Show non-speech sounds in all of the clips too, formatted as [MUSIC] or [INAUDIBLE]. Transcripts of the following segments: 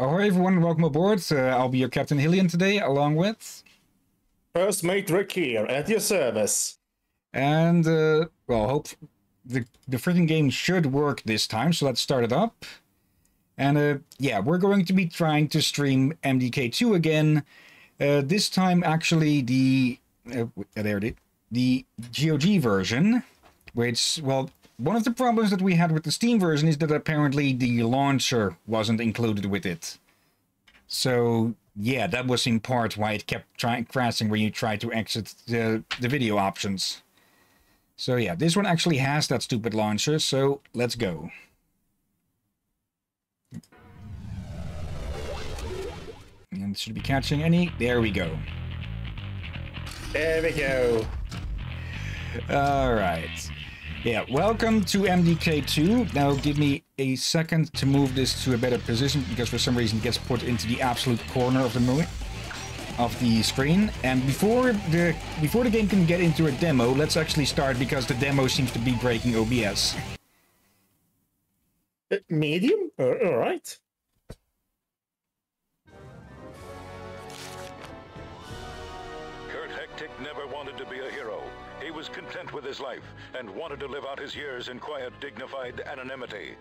Ahoy everyone, welcome aboard. Uh, I'll be your Captain Hillyan today, along with... First Mate Rick here, at your service. And, uh, well, hope the, the freaking game should work this time, so let's start it up. And, uh, yeah, we're going to be trying to stream MDK2 again. Uh, this time, actually, the... Uh, there it is. The GOG version, which, well, one of the problems that we had with the Steam version is that apparently the launcher wasn't included with it. So, yeah, that was in part why it kept trying crashing when you tried to exit the, the video options. So yeah, this one actually has that stupid launcher, so let's go. And should be catching any. There we go. There we go. All right. Yeah, welcome to MDK2. Now give me a second to move this to a better position because for some reason it gets put into the absolute corner of the movie of the screen. And before the before the game can get into a demo, let's actually start because the demo seems to be breaking OBS. Uh, medium? Uh, all right. Was content with his life and wanted to live out his years in quiet, dignified anonymity.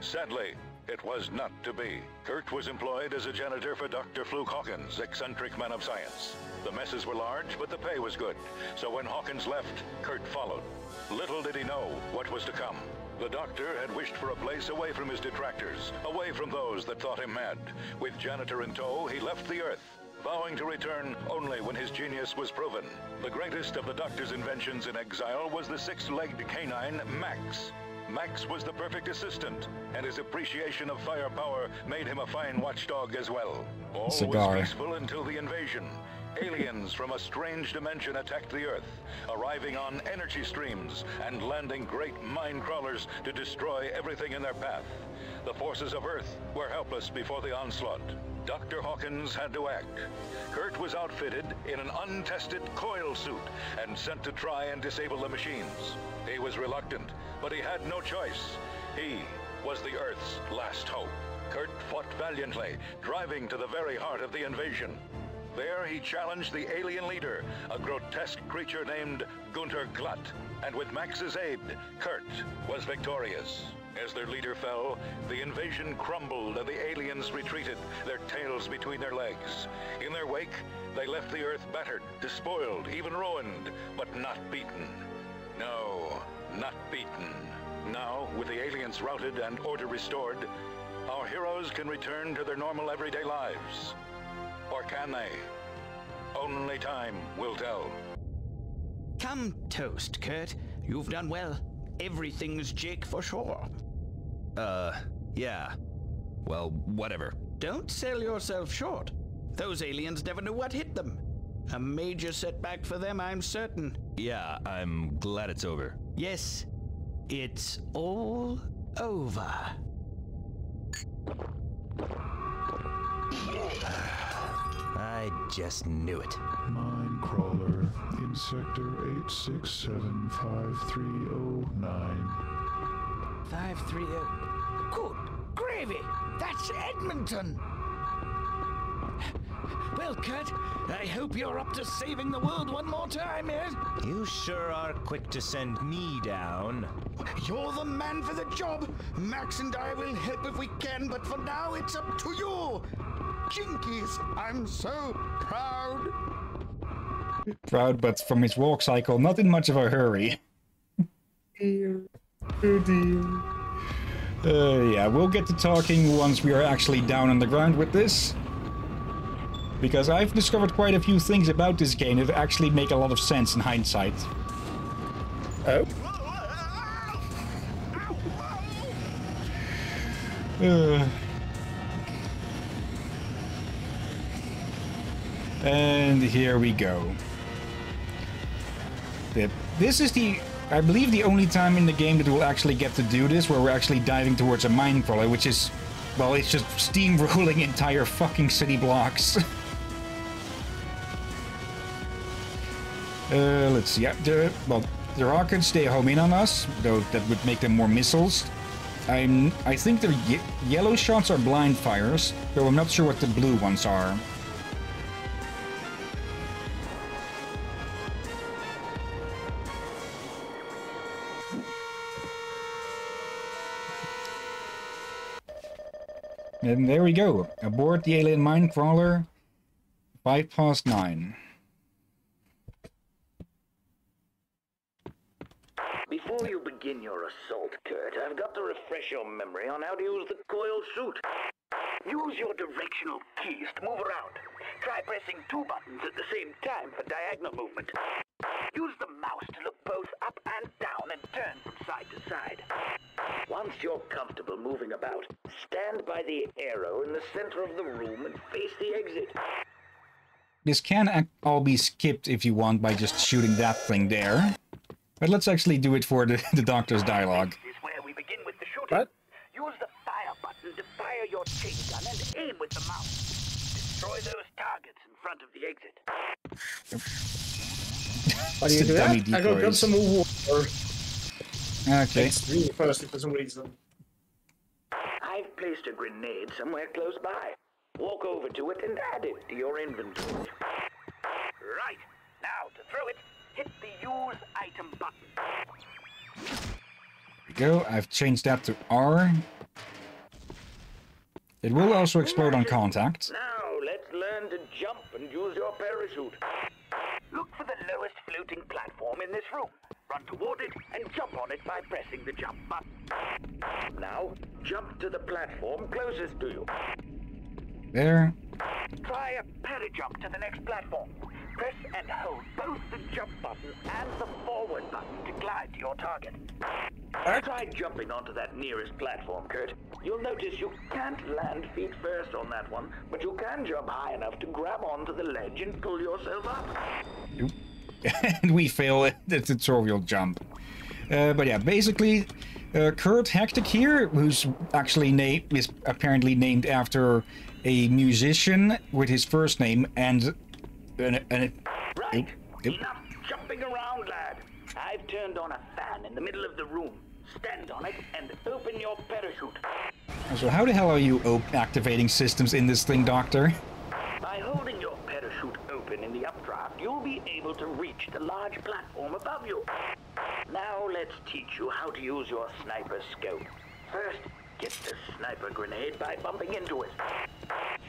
Sadly, it was not to be. Kurt was employed as a janitor for Dr. Fluke Hawkins, eccentric man of science. The messes were large, but the pay was good. So when Hawkins left, Kurt followed. Little did he know what was to come. The doctor had wished for a place away from his detractors, away from those that thought him mad. With janitor in tow, he left the earth, vowing to return only when his genius was proven. The greatest of the doctor's inventions in exile was the six-legged canine, Max. Max was the perfect assistant, and his appreciation of firepower made him a fine watchdog as well. All Cigar. was peaceful until the invasion. Aliens from a strange dimension attacked the Earth, arriving on energy streams and landing great mine crawlers to destroy everything in their path. The forces of Earth were helpless before the onslaught. Dr. Hawkins had to act. Kurt was outfitted in an untested coil suit and sent to try and disable the machines. He was reluctant, but he had no choice. He was the Earth's last hope. Kurt fought valiantly, driving to the very heart of the invasion. There he challenged the alien leader, a grotesque creature named Gunter Glatt. And with Max's aid, Kurt was victorious. As their leader fell, the invasion crumbled and the aliens retreated, their tails between their legs. In their wake, they left the Earth battered, despoiled, even ruined, but not beaten. No, not beaten. Now, with the aliens routed and order restored, our heroes can return to their normal everyday lives. Or can they? Only time will tell. Come toast, Kurt. You've done well. Everything's Jake for sure. Uh, yeah. Well, whatever. Don't sell yourself short. Those aliens never knew what hit them. A major setback for them, I'm certain. Yeah, I'm glad it's over. Yes, it's all over. I just knew it. Mine crawler in sector 8675309. 530. Good gravy! That's Edmonton! Well, Kurt, I hope you're up to saving the world one more time, yes? You sure are quick to send me down. You're the man for the job. Max and I will help if we can, but for now it's up to you. Jinkies, I'm so proud. Proud, but from his walk cycle, not in much of a hurry. Oh dear. Uh, yeah, we'll get to talking once we are actually down on the ground with this. Because I've discovered quite a few things about this game that actually make a lot of sense in hindsight. Oh, Uh. And here we go. This is the, I believe, the only time in the game that we'll actually get to do this, where we're actually diving towards a mine crawler, which is, well, it's just steamrolling [LAUGHS] entire fucking city blocks. [LAUGHS] uh, let's see. Yeah, the, well, the rockets, they home in on us, though that would make them more missiles. I'm I think the ye- yellow shots are blind fires, though I'm not sure what the blue ones are. And there we go. Aboard the alien mine crawler. Five past nine. Before you begin your assault, Kurt, I've got to refresh your memory on how to use the coil suit. Use your directional keys to move around. Try pressing two buttons at the same time for diagonal movement. Use the mouse to look both up and down and turn from side to side. Once you're comfortable moving about, stand by the arrow in the center of the room and face the exit. This can all be skipped if you want by just shooting that thing there. But let's actually do it for the, [LAUGHS] the doctor's dialogue. This is where we begin with the shooting. What? Use the fire button to fire your chain gun and aim with the mouse. Destroy those targets in front of the exit. Why do you do that? I go grab decoys. some more water. Okay. Extremely thirsty for some reason. I've placed a grenade somewhere close by. Walk over to it and add it to your inventory. Right. Now, to throw it, hit the use item button. There we go. I've changed that to R. It will also explode on contact. Now, learn to jump and use your parachute. Look for the lowest floating platform in this room. Run toward it and jump on it by pressing the jump button. Now, jump to the platform closest to you. There. Try a parajump to the next platform. Press and hold both the jump button and the forward button to glide to your target. Try jumping onto that nearest platform, Kurt. You'll notice you can't land feet first on that one, but you can jump high enough to grab onto the ledge and pull yourself up. [LAUGHS] and we fail at the tutorial jump. Uh, but yeah, basically, uh, Kurt Hectic here, who's actually named is apparently named after a musician with his first name and and, and Right. Yep. Enough jumping around, lad. I've turned on a fan in the middle of the room. Stand on it and open your parachute. so how the hell are you op- activating systems in this thing, Doctor? By holding your parachute open in the updraft, you'll be able to reach the large platform above you. Now let's teach you how to use your sniper scope. First, get the sniper grenade by bumping into it.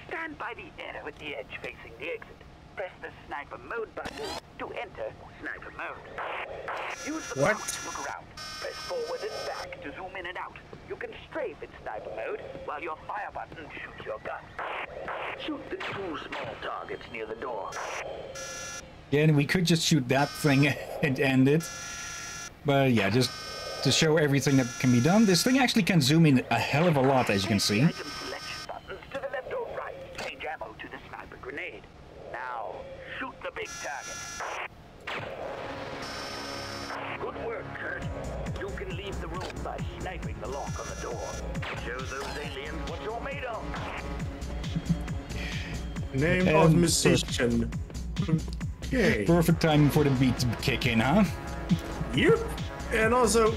Stand by the arrow at the edge facing the exit. Press the sniper mode button to enter sniper mode. Use the What? to look around. Press forward and back to zoom in and out. You can strafe in sniper mode while your fire button shoots your gun. Shoot the two small targets near the door. Yeah, and we could just shoot that thing [LAUGHS] and end it. But yeah, just to show everything that can be done. This thing actually can zoom in a hell of a lot, as you can see. Item selection buttons to the left or right. Change ammo to the sniper grenade. Now, shoot the big target. Good work, Kurt. You can leave the room by sniping the lock on the door. Show those aliens what you're made of. Name Um, of musician. Okay. Perfect timing for the beat to kick in, huh? Yep. And also,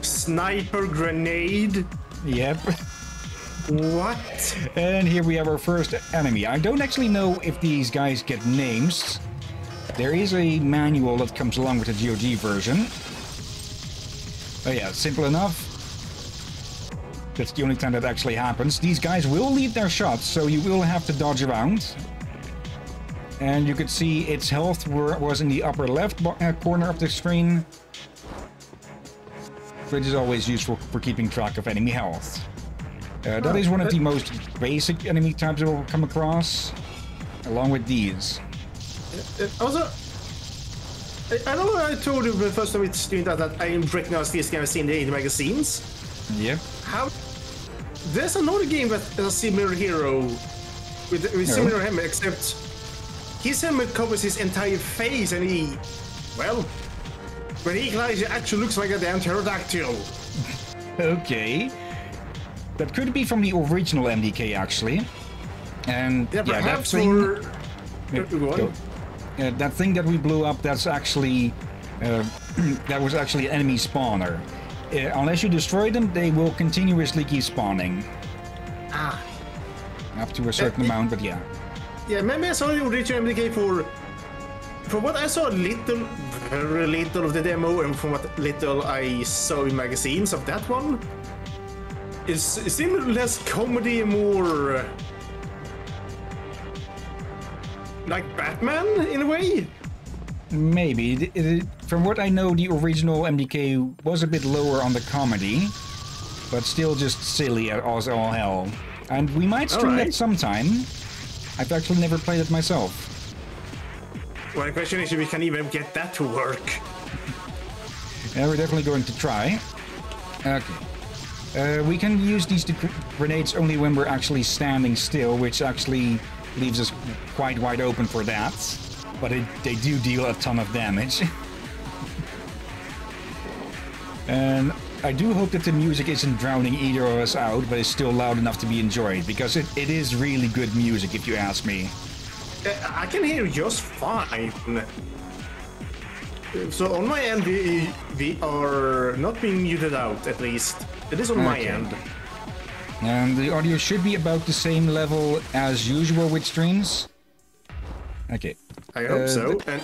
sniper grenade. Yep. What? And here we have our first enemy. I don't actually know if these guys get names. There is a manual that comes along with the GOG version. Oh yeah, simple enough. That's the only time that actually happens. These guys will lead their shots, so you will have to dodge around. And you could see its health were, was in the upper left uh, corner of the screen. Which is always useful for keeping track of enemy health. Uh, that is one of the most basic enemy types that we'll come across, along with these. Uh, Also, I- know I told you the first time we streamed that, that I recognize this game I've seen in the magazines. Yeah. How? There's another game that has a similar hero with, with No. similar helmet, except his helmet covers his entire face, and he, well, when he glides, he actually looks like a damn pterodactyl. Okay. That could be from the original MDK, actually. And Yeah, yeah, that thing, for. Yeah, Go on. go. Uh, that thing that we blew up, that's actually uh, [CLEARS THROAT] that was actually an enemy spawner. uh, unless you destroy them, they will continuously keep spawning. Ah. Up to a certain Uh, amount, but yeah. Yeah, maybe I saw the original MDK for. From what I saw, little, very little of the demo, and from what little I saw in magazines of that one, it seemed less comedy more. uh, like Batman in a way. Maybe. It- it- from what I know, the original MDK was a bit lower on the comedy, but still just silly as all hell. And we might stream Alright. that sometime. I've actually never played it myself. Well, the question is if we can even get that to work. Yeah, we're definitely going to try. Okay. Uh, we can use these grenades only when we're actually standing still, which actually leaves us quite wide open for that. But it, they do deal a ton of damage. [LAUGHS] and I do hope that the music isn't drowning either of us out, but is still loud enough to be enjoyed, because it, it is really good music, if you ask me. I can hear just fine. So on my end, we, we are not being muted out, at least. It is on my end. And the audio should be about the same level as usual with streams. Okay. I hope Uh, so. And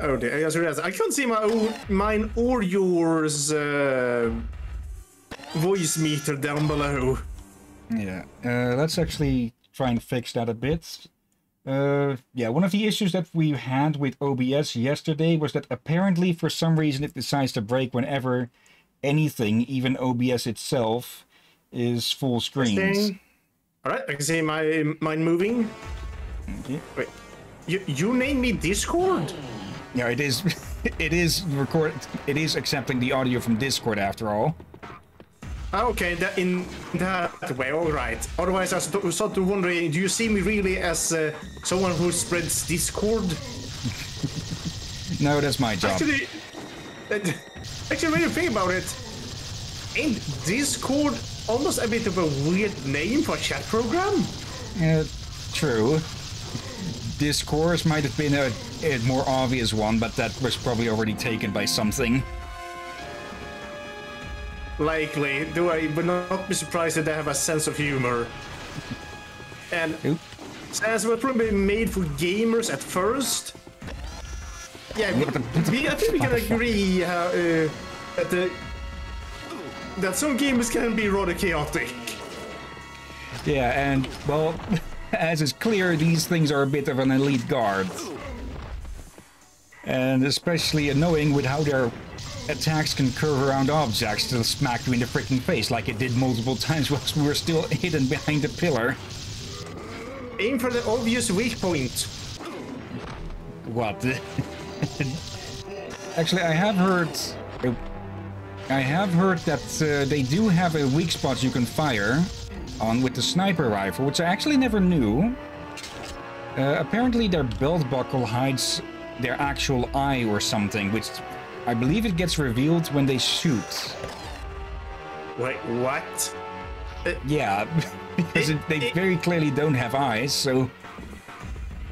oh, dear, I just realized I can't see my own, mine or yours uh, voice meter down below. Yeah, uh, let's actually try and fix that a bit. Uh, yeah, one of the issues that we had with OBS yesterday was that apparently for some reason it decides to break whenever anything, even OBS itself, is full screen. All right, I can see my mind moving. Okay. Wait, you you named me Discord? Yeah, it is. [LAUGHS] It is record. It is accepting the audio from Discord after all. Ah, Okay, that in that way, all right. Otherwise, I was st- started wondering, do you see me really as uh, someone who spreads Discord? [LAUGHS] No, that's my job. Actually, actually, when you think about it, ain't Discord almost a bit of a weird name for a chat program? Uh, true. Discourse might have been a, a more obvious one, but that was probably already taken by something. Likely, do I would not be surprised if they have a sense of humor. And Oop. as it was probably made for gamers at first, yeah, we, we, I think we can agree uh, uh, that the that some gamers can be rather chaotic. Yeah, and, well, [LAUGHS] as is clear, these things are a bit of an elite guard. And especially annoying with how their attacks can curve around objects to smack you in the freaking face, like it did multiple times [LAUGHS] whilst we were still hidden behind the pillar. Aim for the obvious weak point. What? [LAUGHS] Actually, I have heard. I have heard that uh, they do have a weak spot you can fire on with the sniper rifle, which I actually never knew. Uh, apparently, their belt buckle hides their actual eye or something, which I believe it gets revealed when they shoot. Wait, what? Yeah, [LAUGHS] because it, they very clearly don't have eyes, so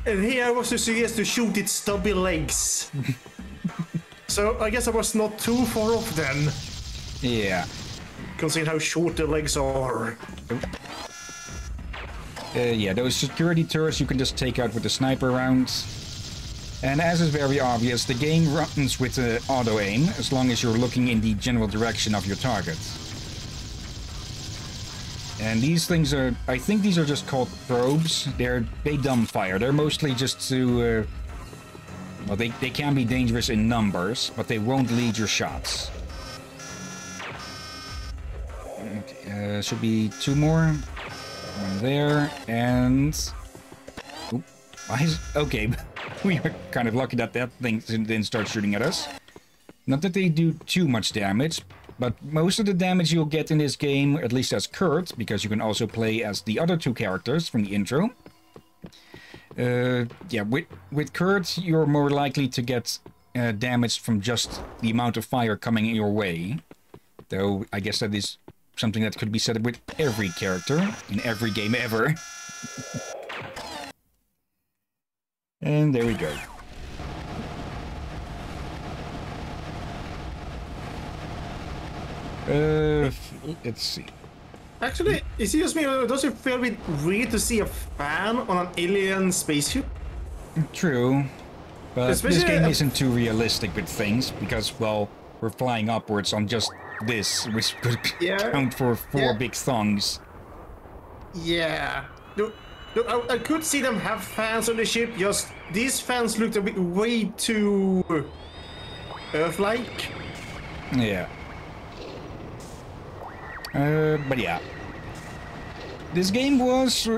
And here I was to suggest to shoot its stubby legs. [LAUGHS] so I guess I was not too far off then, yeah. considering how short the legs are. Uh, yeah, those security turrets you can just take out with the sniper rounds. And as is very obvious, the game runs with uh, auto aim as long as you're looking in the general direction of your target. And these things are, I think these are just called probes. They're, they dumb fire. They're mostly just to, uh, well, they, they can be dangerous in numbers, but they won't lead your shots. Okay, uh, should be two more. One there, and... Is... Okay, [LAUGHS] we are kind of lucky that that thing didn't start shooting at us. Not that they do too much damage, but most of the damage you'll get in this game, at least as Kurt, because you can also play as the other two characters from the intro. Uh, yeah, with, with Kurt, you're more likely to get uh, damage from just the amount of fire coming in your way. Though, I guess that is something that could be said with every character in every game ever. [LAUGHS] and there we go. Uh, let's see. Actually, is it just me or does it feel a bit weird to see a fan on an alien spaceship? True. But Especially this game isn't too realistic with things because, well, we're flying upwards on just this, which could [LAUGHS] Yeah. count for four Yeah. big thongs. Yeah. No, no, I, I could see them have fans on the ship. Just these fans looked a bit way too Earth-like. Yeah. Uh, but yeah. This game was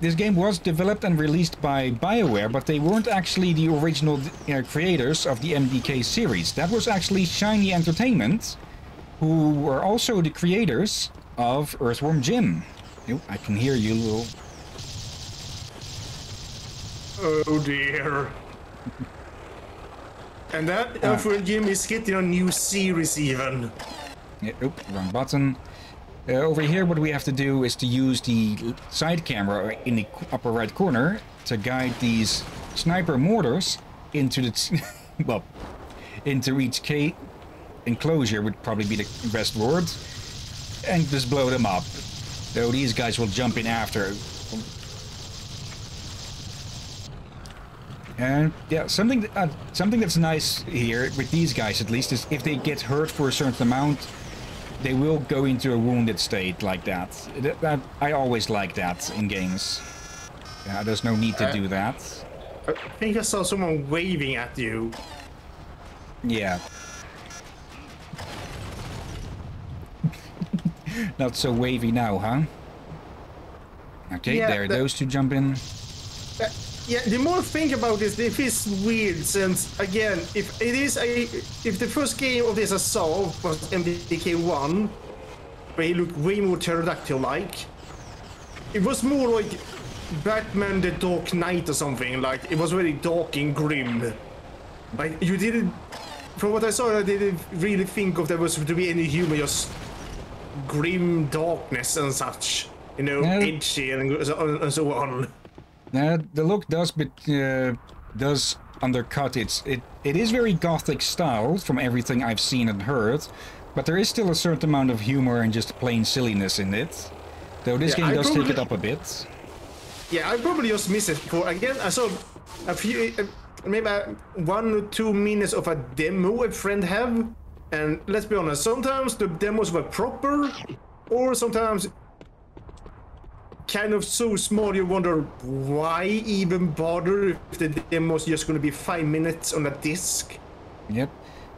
this game was developed and released by BioWare, but they weren't actually the original uh, creators of the MDK series. That was actually Shiny Entertainment, who were also the creators of Earthworm Jim. I can hear you, little. Oh dear. and that uh, for Jim is getting a new series even. Yeah, oop, wrong button. Uh, over here, what we have to do is to use the side camera in the upper right corner to guide these sniper mortars into the, [LAUGHS] well, into each K enclosure would probably be the best word, and just blow them up. Though these guys will jump in after. And yeah, something th- uh, something that's nice here with these guys at least is if they get hurt for a certain amount, they will go into a wounded state like that. That, that I always like that in games. Yeah, there's no need to do that. I think I saw someone waving at you. Yeah. [LAUGHS] Not so wavy now, huh? Okay, Yeah, there, the- those two jump in. Uh, yeah, the more I think about this, it feels weird since again, if it is a, if the first game of this I saw was MDK one, where he looked way more pterodactyl-like, it was more like Batman: The Dark Knight or something. Like it was very dark and grim. Like you didn't, from what I saw, I didn't really think of there was to be any humor, just grim darkness and such. You know, No. edgy and so, and so on. Uh, the look does but uh, does undercut its it it is very gothic style from everything I've seen and heard, but there is still a certain amount of humor and just plain silliness in it. Though this Yeah, game does take it up a bit. Yeah, I probably just missed it. For again, I saw a few, uh, maybe uh, one or two minutes of a demo a friend have, and let's be honest, sometimes the demos were proper, or sometimes kind of so small you wonder why even bother if the demo demo's just going to be five minutes on a disc. Yep.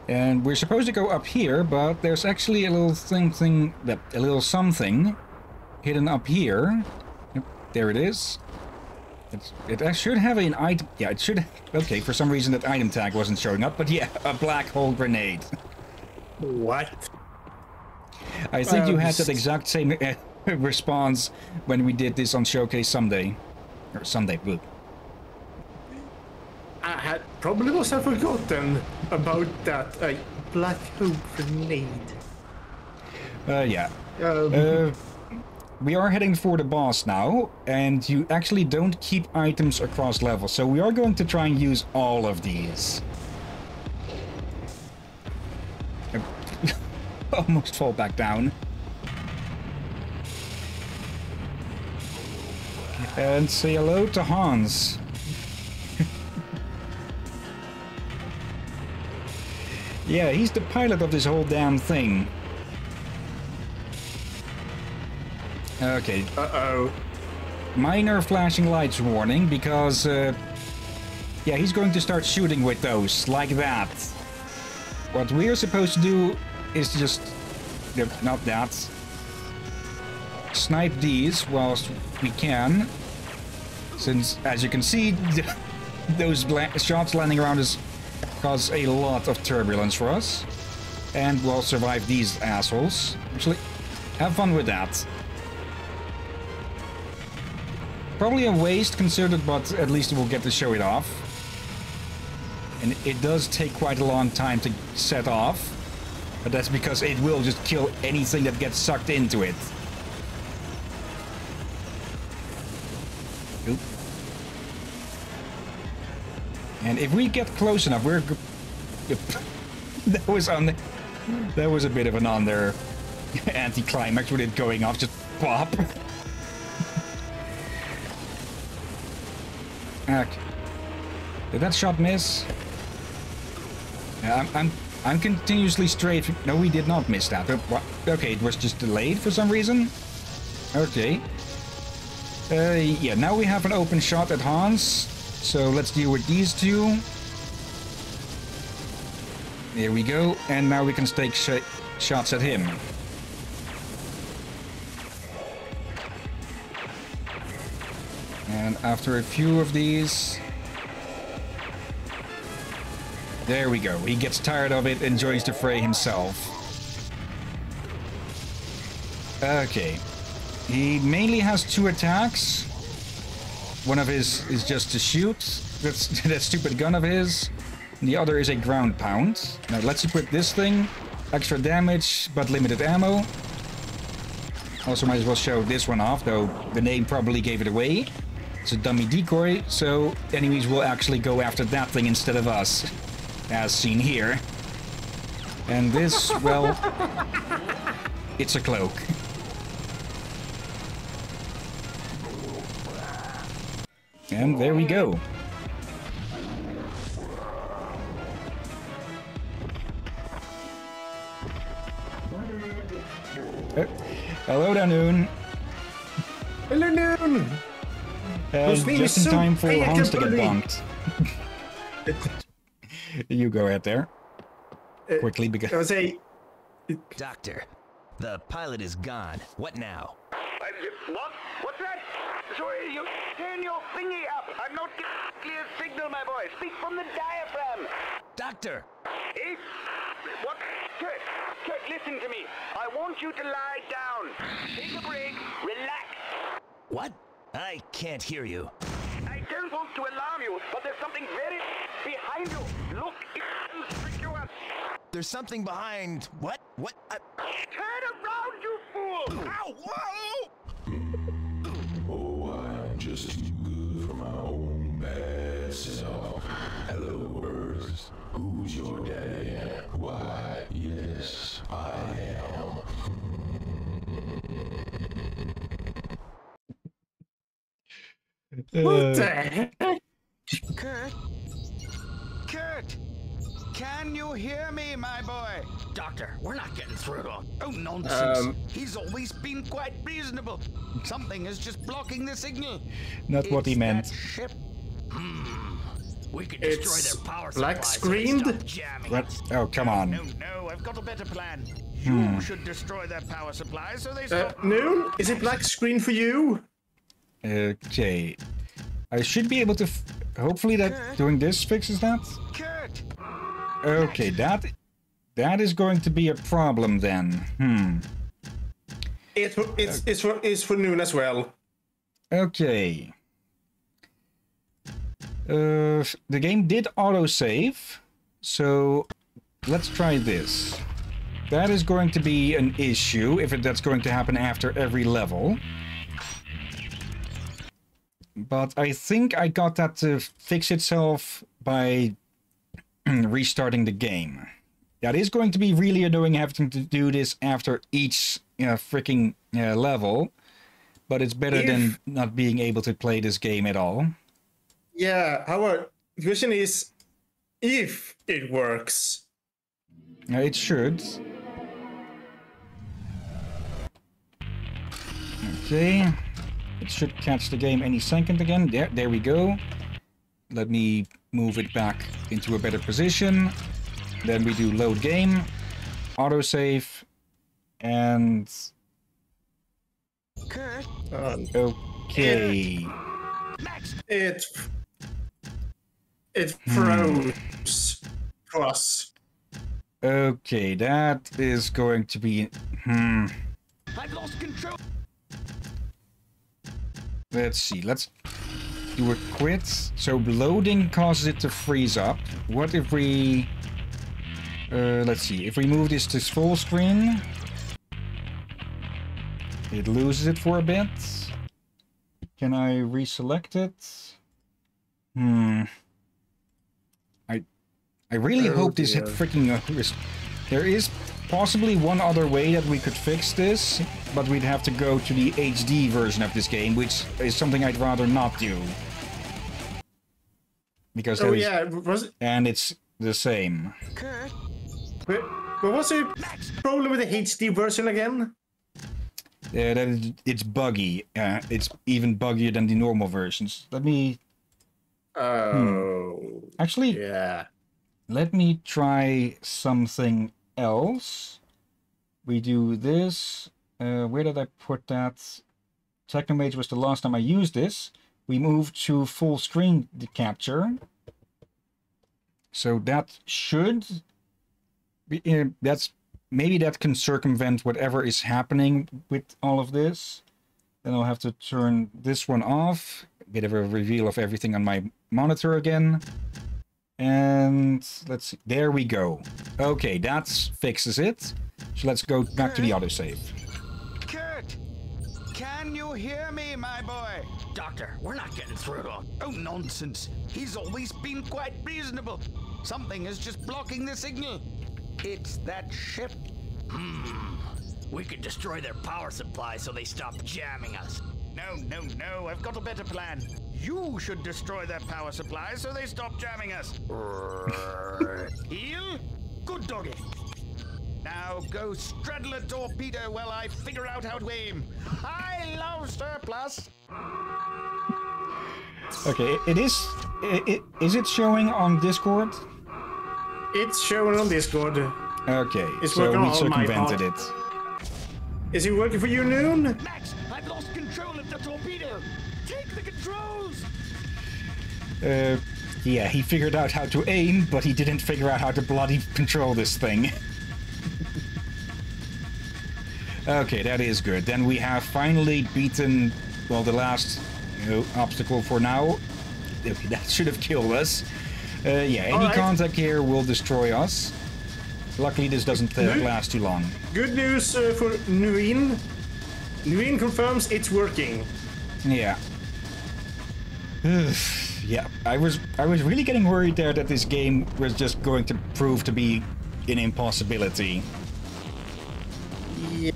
And we're supposed to go up here, but there's actually a little thing thing that a little something hidden up here. Yep, there it is. It's, it should have an item. Yeah, it should. Okay, for some reason that item tag wasn't showing up, but yeah, a black hole grenade. What? I think you Um, had that exact same uh, [LAUGHS] response when we did this on Showcase Sunday. Or Sunday, boo. I had probably was forgotten about that uh, black hole grenade. Uh, yeah. Um, Uh, we are heading for the boss now, and you actually don't keep items across levels, so we are going to try and use all of these. [LAUGHS] Almost fall back down. And say hello to Hans. [LAUGHS] yeah, he's the pilot of this whole damn thing. Okay, Uh-oh. minor flashing lights warning because uh, yeah he's going to start shooting with those like that what we're supposed to do is just not that snipe these whilst we can since as you can see [LAUGHS] those shots landing around us cause a lot of turbulence for us and we'll survive these assholes actually have fun with that Probably a waste considered, but at least we'll get to show it off. And it does take quite a long time to set off, but that's because it will just kill anything that gets sucked into it. And if we get close enough, we're... Yep. [LAUGHS] that was on... the... That was a bit of an on there. [LAUGHS] anticlimax with it going off, just pop. [LAUGHS] Okay. Did that shot miss? Yeah, I'm, I'm, I'm continuously straight. No, we did not miss that. Okay, it was just delayed for some reason. Okay. Uh, yeah, now we have an open shot at Hans. So let's deal with these two. There we go. And now we can take sh shots at him. And after a few of these... There we go. He gets tired of it and joins the fray himself. Okay. He mainly has two attacks. One of his is just to shoot. That's [LAUGHS] that stupid gun of his. And the other is a ground pound. Now let's equip this thing. Extra damage, but limited ammo. Also might as well show this one off, though the name probably gave it away. It's a dummy decoy, so enemies will actually go after that thing instead of us. As seen here. And this, well... [LAUGHS] It's a cloak. And there we go. Oh, hello there, Noon. Hello, Noon! Uh, just is in so time for I Hans to get believe- bonked. [LAUGHS] you go out there. Quickly, because... I would say, Doctor, the pilot is gone. What now? I, what? Sorry, you turn your thingy up. I'm not getting clear signal, my boy. Speak from the diaphragm. Doctor! Eh? What? Kurt, Kurt, listen to me. I want you to lie down. Take a break. Relax. What? I can't hear you. I don't want to alarm you, but there's something very behind you. Look, it's conspicuous. There's something behind. What? What? Uh, Turn around, you fool! ow! Whoa! Just too good for my own bad self. Hello, Earth. Who's your daddy? Why, yes, I am. [LAUGHS] Uh, what the heck? Kurt? Kurt! Can you hear me, my boy? Doctor, we're not getting through. Oh, nonsense. Um, He's always been quite reasonable. Something is just blocking the signal. Not what he meant. ship. Hmm. We could It's destroy their power black supplies if screened? stop jamming. What? Oh, come on. No, no, I've got a better plan. Hmm. You should destroy their power supply so they Uh, stop. Noon, is it black screen for you? Okay. I should be able to... F hopefully that doing this fixes that. Kurt! Okay, that... That is going to be a problem then. Hmm. It's for, it's, it's for, it's for Noon as well. Okay. Uh, the game did autosave, so let's try this. That is going to be an issue if it, that's going to happen after every level. But I think I got that to fix itself by [CLEARS THROAT] restarting the game. That is going to be really annoying having to do this after each uh, freaking uh, level. But it's better than not being able to play this game at all. Yeah, however, the question is if it works. It should. Okay. It should catch the game any second again. There, there we go. Let me move it back into a better position. Then we do load game, autosave, and okay. it it froze for us. Okay, that is going to be. Hmm. I've lost control! Let's see. Let's do a quit. So loading causes it to freeze up. What if we... Uh, let's see. If we move this to full screen... It loses it for a bit. Can I reselect it? Hmm. I I really Oh hope this hit dear. freaking... Uh, there is possibly one other way that we could fix this, but we'd have to go to the HD version of this game, which is something I'd rather not do. Because Oh yeah, was it? and it's the same. Kurt, But but what's the problem with the HD version again? Yeah, that is, it's buggy. Uh, it's even buggier than the normal versions. Let me Oh actually yeah. let me try something else. We do this. Uh, where did I put that? Technomage was the last time I used this. We move to full screen the capture. So that should be, uh, that's maybe that can circumvent whatever is happening with all of this. Then I'll have to turn this one off. Bit of a reveal of everything on my monitor again. And let's see. There we go. Okay, that fixes it. So let's go back to the autosave. Doctor, we're not getting through. Oh, nonsense. He's always been quite reasonable. Something is just blocking the signal. It's that ship. Hmm. We could destroy their power supply so they stop jamming us. No, no, no. I've got a better plan. You should destroy their power supply so they stop jamming us. [LAUGHS] Heel? Good doggy. Now go straddle a torpedo while I figure out how to aim. I love surplus. Okay, it is. i i is it showing on Discord? It's showing on Discord. Okay, It's so working we on circumvented it. Is he working for you, Noon? Max, I've lost control of the torpedo. Take the controls. Uh, yeah, he figured out how to aim, but he didn't figure out how to bloody control this thing. [LAUGHS] okay, that is good. Then we have finally beaten, well, the last you know, obstacle for now. That [LAUGHS] should have killed us. Uh, yeah, any Alright. contact here will destroy us. Luckily, this doesn't uh, last too long. Good news uh, for Nguyen. Nguyen confirms it's working. Yeah. yeah, I was I was really getting worried there that this game was just going to prove to be an impossibility. Yeah.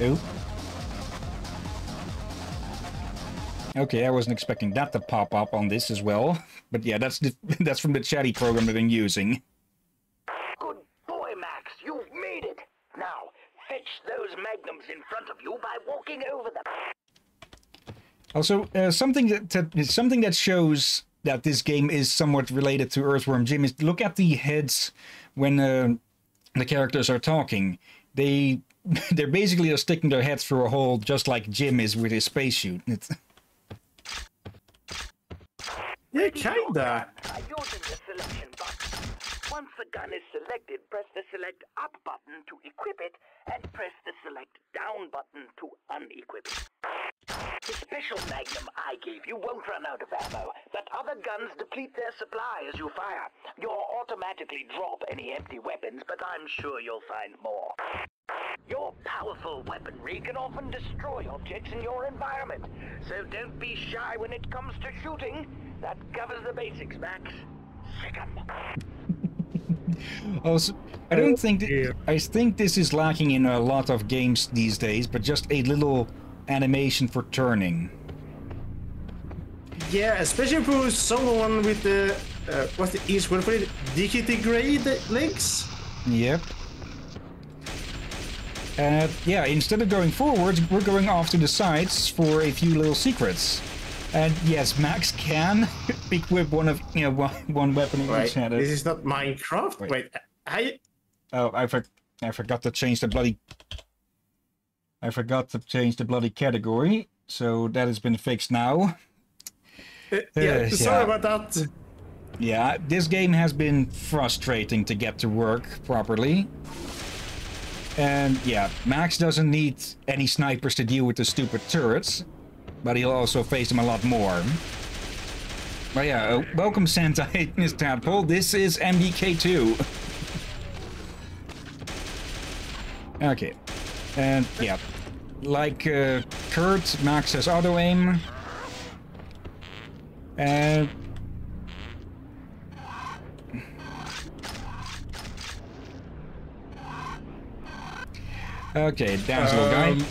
Oop. Okay, I wasn't expecting that to pop up on this as well. [LAUGHS] But yeah, that's the, [LAUGHS] that's from the chatty program that I'm using. Good boy, Max. You've made it. Now, fetch those magnums in front of you by walking over them. Also, uh, something that, that something that shows that this game is somewhat related to Earthworm Jim is look at the heads when uh, the characters are talking. They [LAUGHS] they're basically just sticking their heads through a hole, just like Jim is with his spacesuit. It's, Yeah, kinda. Using the selection button. Once the gun is selected, press the select up button to equip it, and press the select down button to unequip it. The special magnum I gave you won't run out of ammo, but other guns deplete their supply as you fire. You'll automatically drop any empty weapons, but I'm sure you'll find more. Your powerful weaponry can often destroy objects in your environment, so don't be shy when it comes to shooting. That covers the basics, Max. Sick 'em. [LAUGHS] also, I don't think th- I think this is lacking in a lot of games these days, but just a little animation for turning. Yeah, especially for someone with the uh, what's the English word for it? Digitigrade legs. Yep. Uh, yeah, instead of going forwards, we're going off to the sides for a few little secrets. And yes, Max can [LAUGHS] equip one of you know one, one weapon in each hand. this is not Minecraft. Wait. Wait, I Oh, I, for, I forgot to change the bloody. I forgot to change the bloody category, so that has been fixed now. uh, yeah, Uh, sorry yeah. about that. Yeah, this game has been frustrating to get to work properly. And yeah, Max doesn't need any snipers to deal with the stupid turrets, but he'll also face them a lot more. But yeah, uh, welcome Sentai, [LAUGHS] Miss Tadpole. This is MDK2. [LAUGHS] okay, and yeah, like uh, Kurt, Max has auto aim. And Okay, dance little guy. Um,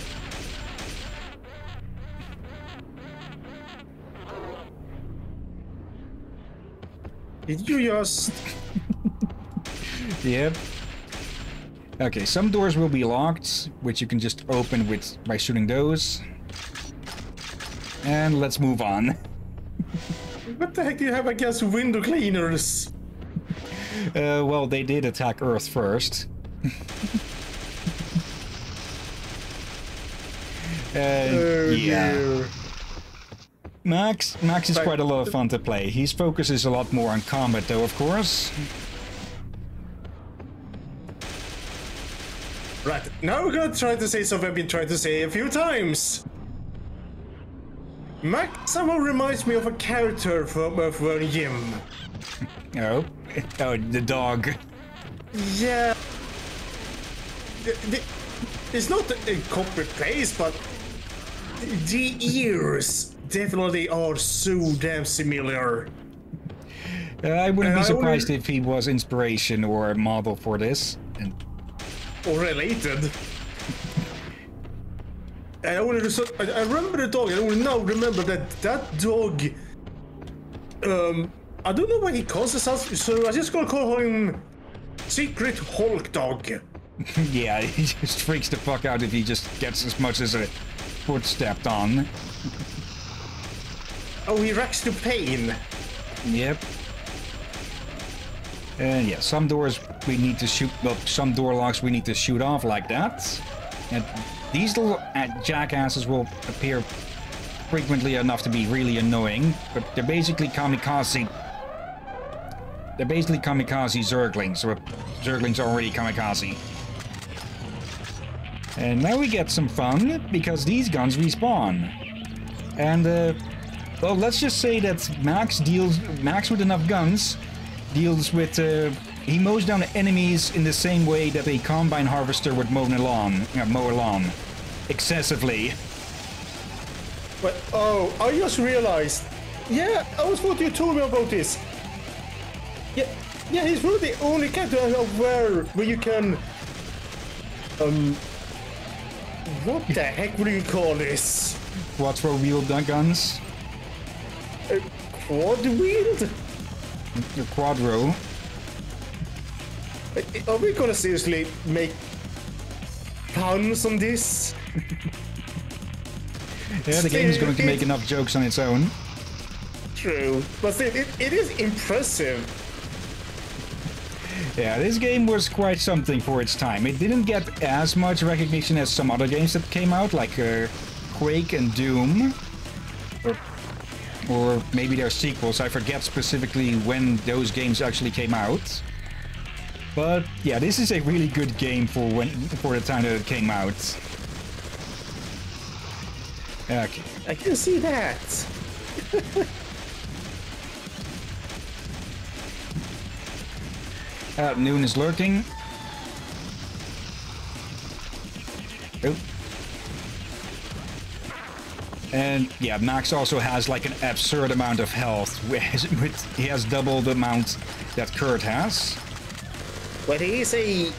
Did you just... [LAUGHS] Yep. Okay, some doors will be locked, which you can just open with by shooting those. And let's move on. [LAUGHS] What the heck do you have against window cleaners? Uh, well, they did attack Earth first. [LAUGHS] uh, Oh, yeah. dear. Max, Max is quite a lot of fun to play. His focus is a lot more on combat, though, of course. Right, now we're gonna try to say something I've been trying to say a few times. Mac somehow reminds me of a character from, uh, from Jim. [LAUGHS] Oh, [LAUGHS] oh, the dog. Yeah. The, the, it's not a, copy paste, but the ears definitely are so damn similar. Uh, I wouldn't Uh, be surprised wouldn't- if he was inspiration or a model for this. And or related. And I only I I remember the dog. I only now remember that that dog. Um, I don't know what he calls himself, so I just gonna call him Secret Hulk Dog. [LAUGHS] yeah, he just freaks the fuck out if he just gets as much as a foot stepped on. Oh, he reacts to pain. Yep. And yeah, some doors we need to shoot, well, some door locks we need to shoot off like that. And these little uh, jackasses will appear frequently enough to be really annoying, but they're basically kamikaze. They're basically kamikaze Zerglings, or Zerglings already kamikaze. And now we get some fun, because these guns respawn. And, uh, well, let's just say that Max deals, Max with enough guns, deals with, uh, he mows down enemies in the same way that a combine harvester would mow a lawn, uh, mow a lawn. Excessively. But oh, I just realized. Yeah, I was thought you told me about this. Yeah, yeah, he's really the only character I'm aware where you can. Um. What the heck would you call this? Quattro wheeled guns. A quad wield? Your quadro. Are we gonna seriously make puns on this? Yeah, the game is going to make enough jokes on its own. True, but still, it, it is impressive. Yeah, this game was quite something for its time. It didn't get as much recognition as some other games that came out, like uh, Quake and Doom. Or, maybe their sequels. I forget specifically when those games actually came out. But yeah, this is a really good game for when for the time that it came out. Okay. I can see that. [LAUGHS] Uh, Noon is lurking. Oh. And yeah, Max also has like an absurd amount of health. With, he has double the amount that Kurt has. But he is a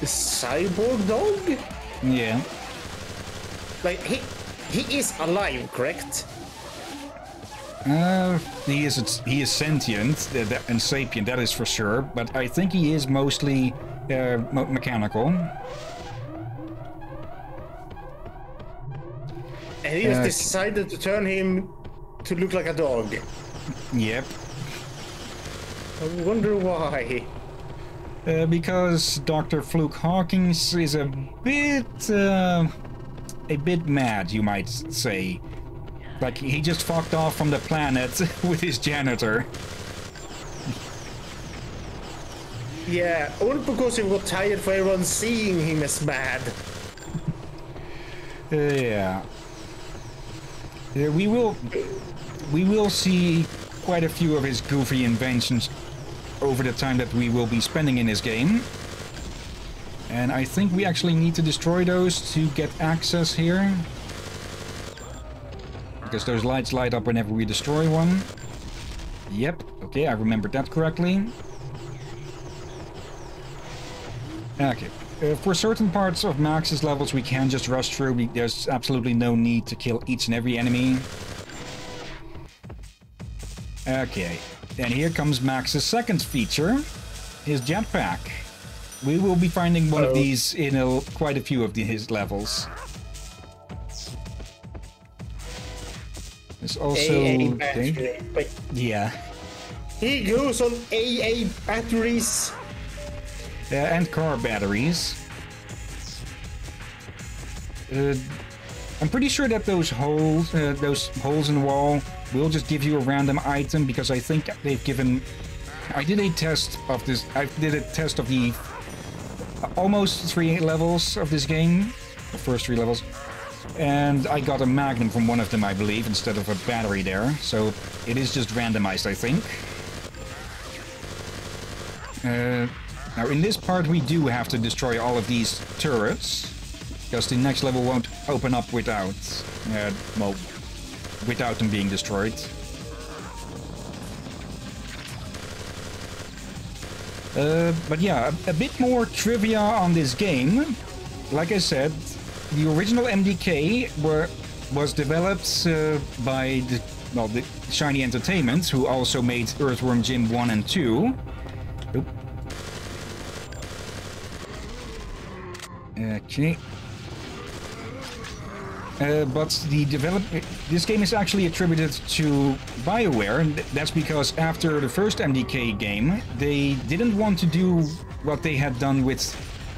cyborg dog? Yeah. Like he he is alive, correct? Uh, he is he is sentient th- and sapient, that is for sure. But I think he is mostly uh, mechanical. And he has decided to turn him to look like a dog. Yep. I wonder why. Uh, because Dr. Fluke Hawkins is a bit, uh, a bit mad, you might say. Like, he just fucked off from the planet [LAUGHS] with his janitor. Yeah, only because he got tired for everyone seeing him as mad. Uh, yeah. We will we will see quite a few of his goofy inventions over the time that we will be spending in this game. And I think we actually need to destroy those to get access here. Because those lights light up whenever we destroy one. Yep, okay, I remembered that correctly. Okay. Uh, for certain parts of Max's levels, we can just rush through. We, there's absolutely no need to kill each and every enemy. Okay. And here comes Max's second feature, his jetpack. We will be finding one of these in a, quite a few of the, his levels. There's also... AA battery. Wait, Yeah. he goes on AA batteries. Uh, and car batteries. Uh, I'm pretty sure that those holes, uh, those holes in the wall, will just give you a random item because I think they've given. I did a test of this. I did a test of the almost three levels of this game, the first three levels, and I got a magnum from one of them, I believe, instead of a battery there. So it is just randomized, I think. Uh, now, in this part, we do have to destroy all of these turrets, because the next level won't open up without, uh, well, without them being destroyed. Uh, but yeah, a, a bit more trivia on this game. Like I said, the original MDK were was developed uh, by the well, the Shiny Entertainment, who also made Earthworm Jim 1 and 2. Okay. Uh, but the develop this game is actually attributed to BioWare, and that's because after the first MDK game, they didn't want to do what they had done with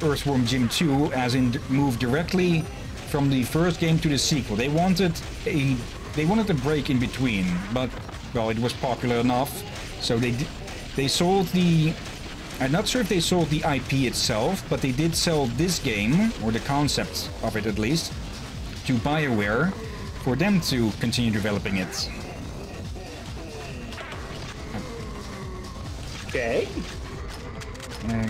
Earthworm Jim 2, as in move directly from the first game to the sequel. They wanted a they wanted a break in between, but well, it was popular enough, so they they sold the. I'm not sure if they sold the IP itself, but they did sell this game, or the concept of it at least, to BioWare for them to continue developing it. Okay. Uh,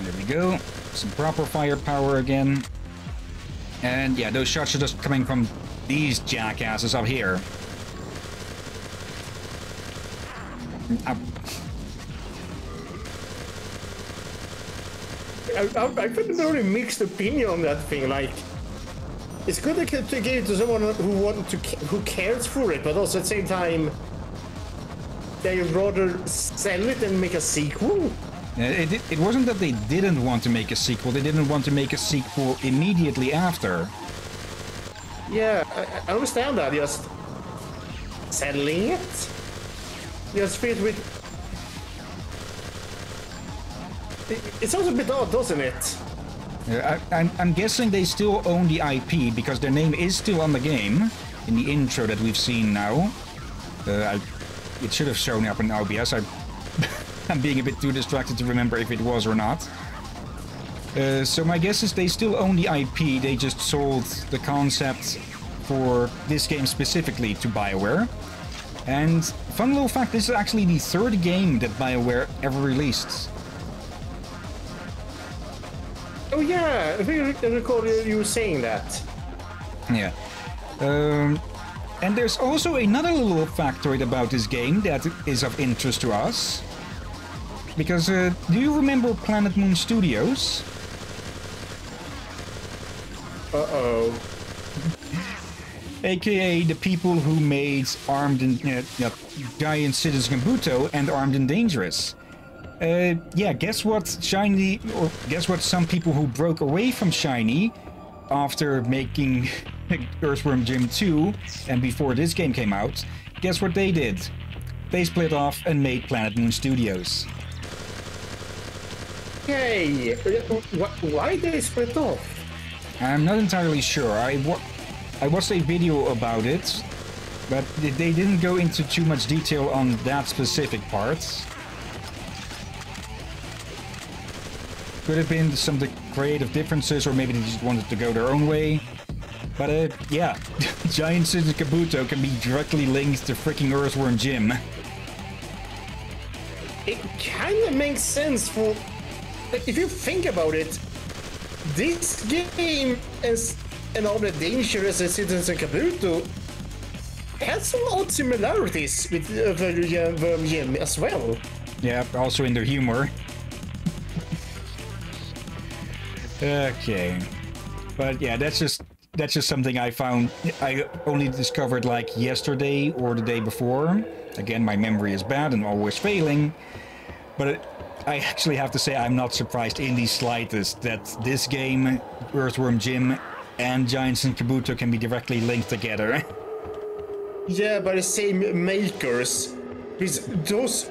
there we go. Some proper firepower again. And yeah, those shots are just coming from these jackasses up here. Uh, I, I, I put a very mixed opinion on that thing. Like, it's good to, give it to someone who want to who cares for it, but also at the same time, they rather sell it and make a sequel. It, it, it wasn't that they didn't want to make a sequel, they didn't want to make a sequel immediately after. Yeah, I, I understand that. Just selling it, just fit with. It, sounds a bit odd, doesn't it? Uh, I, I'm, I'm guessing they still own the IP because their name is still on the game in the intro that we've seen now. Uh, I, it should have shown up in OBS. I, [LAUGHS] I'm being a bit too distracted to remember if it was or not. Uh, so my guess is they still own the IP. They just sold the concept for this game specifically to BioWare. And fun little fact: this is actually the third game that BioWare ever released. Oh yeah, I think I recall you saying that. Yeah. Um, and there's also another little factoid about this game that is of interest to us. Because, uh, do you remember Planet Moon Studios? Uh oh. AKA [LAUGHS] the people who made Armed and uh, yeah, Giant Citizen Kabuto and Armed and Dangerous. Uh, yeah, guess what Shiny, or guess what some people who broke away from Shiny after making [LAUGHS] Earthworm Jim 2 and before this game came out, guess what they did? They split off and made Planet Moon Studios. Hey, wh- why they split off? I'm not entirely sure. I, wa- I watched a video about it, but they didn't go into too much detail on that specific part. Could have been some creative differences, or maybe they just wanted to go their own way. But uh, yeah, [LAUGHS] Giant Citizen Kabuto can be directly linked to freaking Earthworm Jim. It kind of makes sense for. If you think about it, this game is and all the dangerous as Citizen Kabuto has a lot of similarities with uh, Worm Jim as well. Yeah, also in their humor. Okay. But yeah, that's just that's just something I found I only discovered like yesterday or the day before. Again, my memory is bad and always failing. But I actually have to say I'm not surprised in the slightest that this game, Earthworm Jim, and Giants and Kabuto can be directly linked together. [LAUGHS] Yeah, by the same makers. Because those.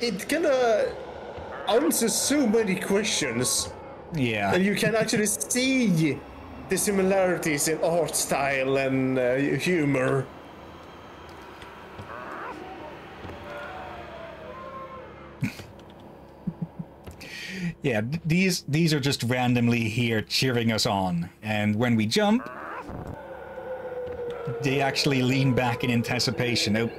It kinda answers so many questions. Yeah. And you can actually see the similarities in art style and uh, humor. [LAUGHS] Yeah, these these are just randomly here cheering us on, and when we jump, they actually lean back in anticipation. Oh,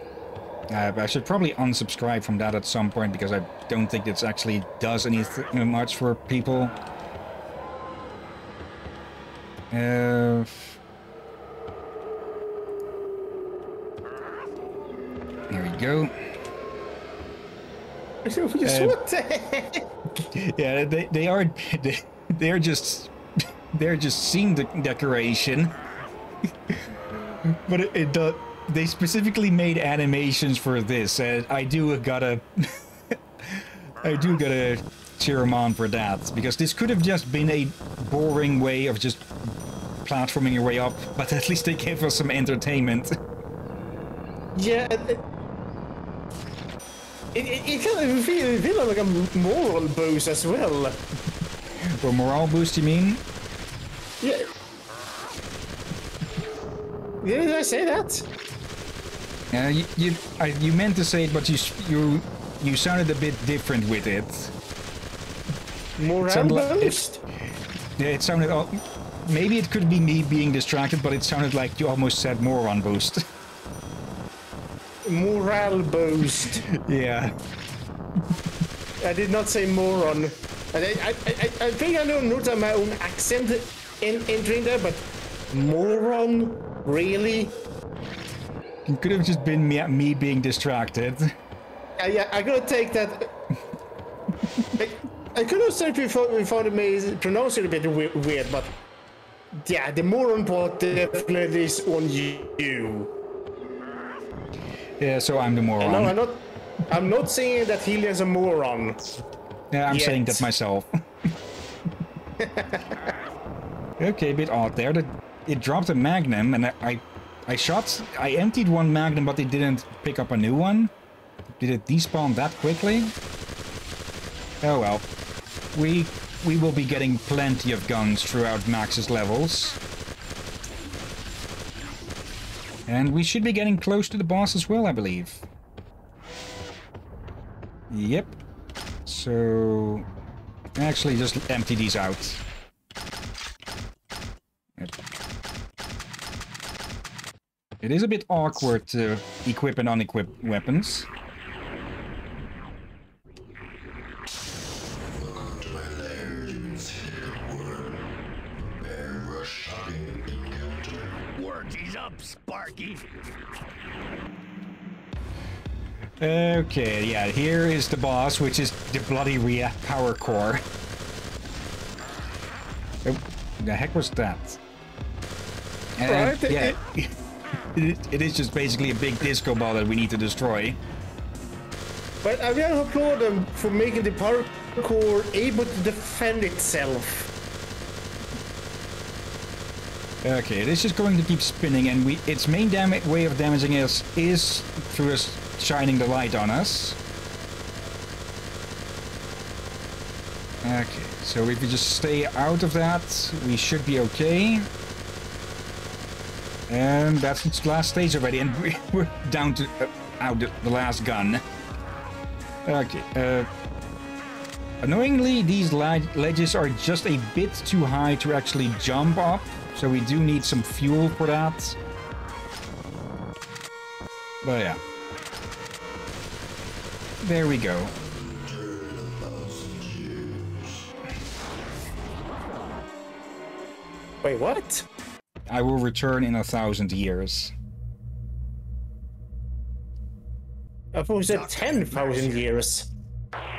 uh, I should probably unsubscribe from that at some point because I don't think it actually does anything much for people. Uh, there we go. Just what the heck? [LAUGHS] Yeah, they, they are they, they're just they're just scene de- decoration. [LAUGHS] but it, it does. They specifically made animations for this, and I do gotta [LAUGHS] I do gotta cheer them on for that because this could have just been a boring way of just platforming your way up, but at least they gave us some entertainment. Yeah. It, it, it, kind of feel, feel like a moral boost as well. For morale boost, you mean? Yeah. Did I say that? Uh, you you, I, you meant to say it, but you you you sounded a bit different with it. Moral sounded like- boost? Yeah, it sounded. al- Maybe it could be me being distracted, but it sounded like you almost said moron boost. [LAUGHS] Moral boost. yeah. [LAUGHS] I did not say moron. And I, I, I, I think I know note my own accent in entering there, but moron? Really? It could have just been me, me being distracted. I, yeah, I gotta take that. I, [LAUGHS] I could have said before we found me pronounce it a bit weird, but yeah, the moron part definitely is on you. Yeah, so I'm the moron. No, I'm not. I'm not saying that Hillyan's a moron. yeah, I'm saying that myself. [LAUGHS] okay, a bit odd there. That it dropped a magnum, and I, I, I shot. I emptied one magnum, but it didn't pick up a new one. Did it despawn that quickly? Oh well. We we will be getting plenty of guns throughout Max's levels. And we should be getting close to the boss as well, I believe. Yep. So... Actually, just empty these out. It is a bit awkward to equip and unequip weapons. Sparky. Okay, yeah, here is the boss, which is the bloody Rea power core. Oh, the heck was that? And, Right, yeah, [LAUGHS] it, it is just basically a big disco ball that we need to destroy. But I will applaud them for making the power core able to defend itself. Okay, this is going to keep spinning, and we its main way of damaging us is through us shining the light on us. Okay, so if we just stay out of that, we should be okay. And that's its last stage already, and we- [LAUGHS] we're down to uh, out the, last gun. Okay, uh, Annoyingly, these led- ledges are just a bit too high to actually jump up, so we do need some fuel for that. But yeah. There we go. Wait, what? I will return in a thousand years. I thought you said 10,000 years.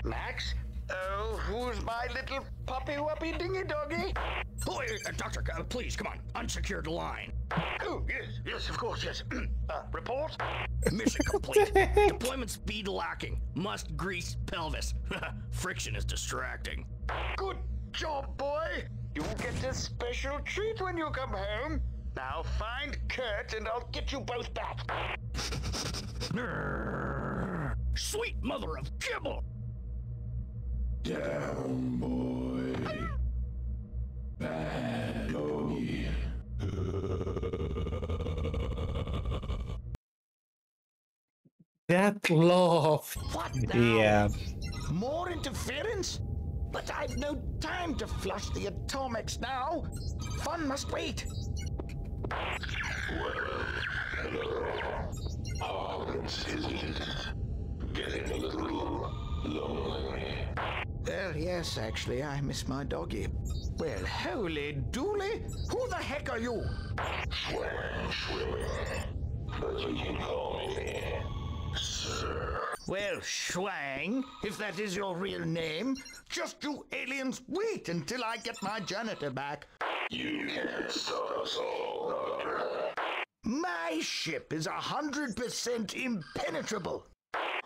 Max? Oh, who's my little puppy wuppy dingy doggy? Boy, uh, Doctor, uh, please, come on. Unsecured line. Oh, yes, yes, of course, yes. [CLEARS THROAT] uh, report? Mission complete. [LAUGHS] Deployment speed lacking. Must grease pelvis. [LAUGHS] Friction is distracting. Good job, boy. You will get a special treat when you come home. Now find Kurt and I'll get you both back. Sweet mother of kibble! Down, boy. Bad doggy. That laugh. What now? Yeah. More interference? But I've no time to flush the atomics now. Fun must wait. Hawkins, isn't it? Getting a little lonely. Well, yes, actually, I miss my doggy. Well, holy dooly! Who the heck are you? Swam swimming. But you can call me Sir. Well, Schwang, if that is your real name, just you aliens wait until I get my janitor back. You can't stop us all, Doctor. My ship is a hundred percent impenetrable.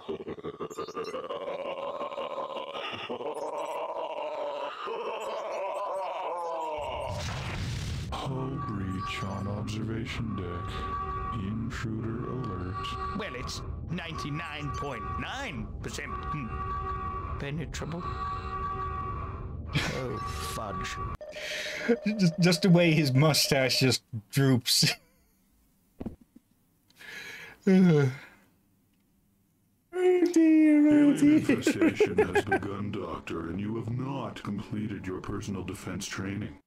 [LAUGHS] Hull breach on observation deck. Intruder alert. Well, it's 99.9% hmm, Penetrable? Oh, fudge. Just, just the way his mustache just droops. Ugh. [LAUGHS] Dear, oh Alien dear. infestation has begun, Doctor, and you have not completed your personal defense training.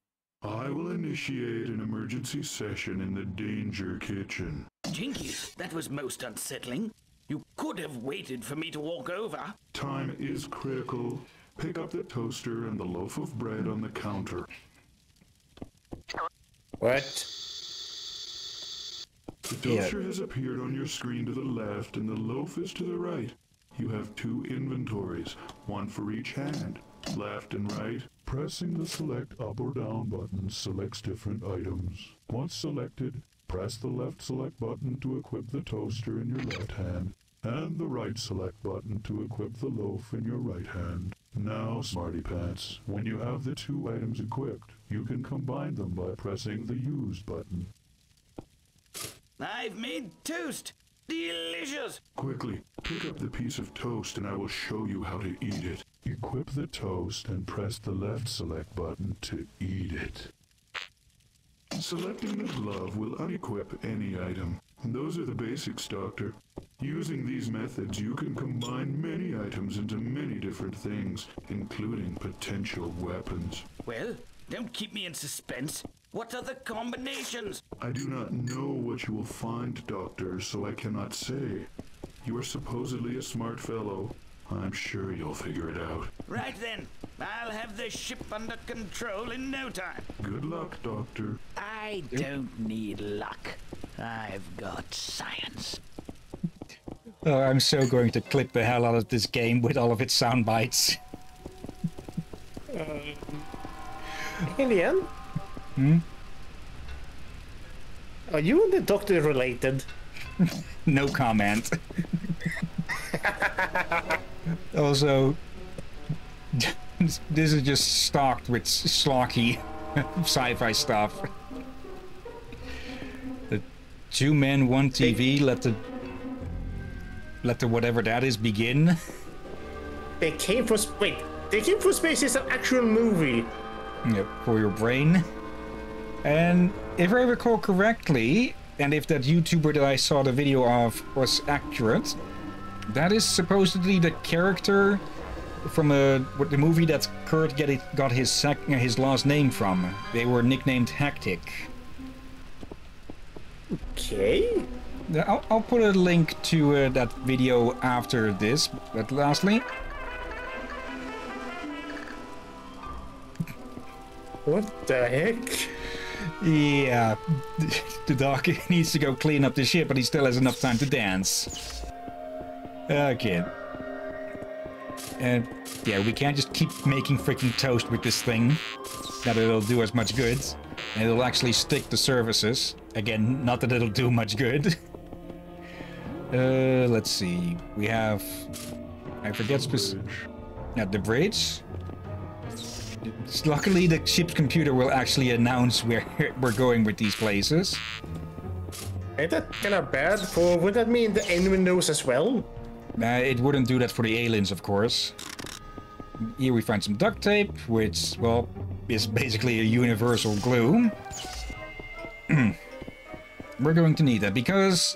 I will initiate an emergency session in the danger kitchen. Jinkies, that was most unsettling. You could have waited for me to walk over. Time is critical. Pick up the toaster and the loaf of bread on the counter. What? The toaster has appeared on your screen to the left and the loaf is to the right. You have two inventories, one for each hand, left and right. Pressing the select up or down button selects different items. Once selected, press the left select button to equip the toaster in your left hand, and the right select button to equip the loaf in your right hand. Now, Smarty Pants, when you have the two items equipped, you can combine them by pressing the Use button. I've made toast. Delicious. Quickly, pick up the piece of toast and I will show you how to eat it. Equip the toast and press the left select button to eat it. Selecting the glove will unequip any item. Those are the basics, Doctor. Using these methods, you can combine many items into many different things, including potential weapons. Well, don't keep me in suspense. What are the combinations? I do not know what you will find, Doctor, so I cannot say. You are supposedly a smart fellow. I'm sure you'll figure it out. Right then, I'll have the ship under control in no time. Good luck, Doctor. I don't need luck. I've got science. Oh, I'm so going to clip the hell out of this game with all of its sound bites. [LAUGHS] [LAUGHS] Alien? Hmm? Are you and the doctor related? [LAUGHS] No comment. [LAUGHS] also, this is just stocked with schlocky sci-fi stuff. The two men, one TV. Let the let the whatever that is begin. They came from sp- wait. They came from space is an actual movie. Yep, for your brain. And if I recall correctly, and if that YouTuber that I saw the video of was accurate, that is supposedly the character from a what the movie that Kurt get it, got his sec, uh, his last name from. They were nicknamed Hectic. Okay. I'll, I'll put a link to uh, that video after this. But lastly, What the heck? yeah, the dog [LAUGHS] needs to go clean up the ship, but he still has enough time to dance. Okay. And yeah, we can't just keep making freaking toast with this thing. That it'll do us much good. And it'll actually stick to surfaces. Again, not that it'll do much good. [LAUGHS] uh, let's see. We have... I forget specific... Yeah, the bridge. Luckily, the ship's computer will actually announce where [LAUGHS] we're going with these places. Ain't that kind of bad? For would that mean the enemy knows as well? Uh, it wouldn't do that for the aliens, of course. Here we find some duct tape, which, well, is [LAUGHS] basically a universal glue. [CLEARS THROAT] We're going to need that because,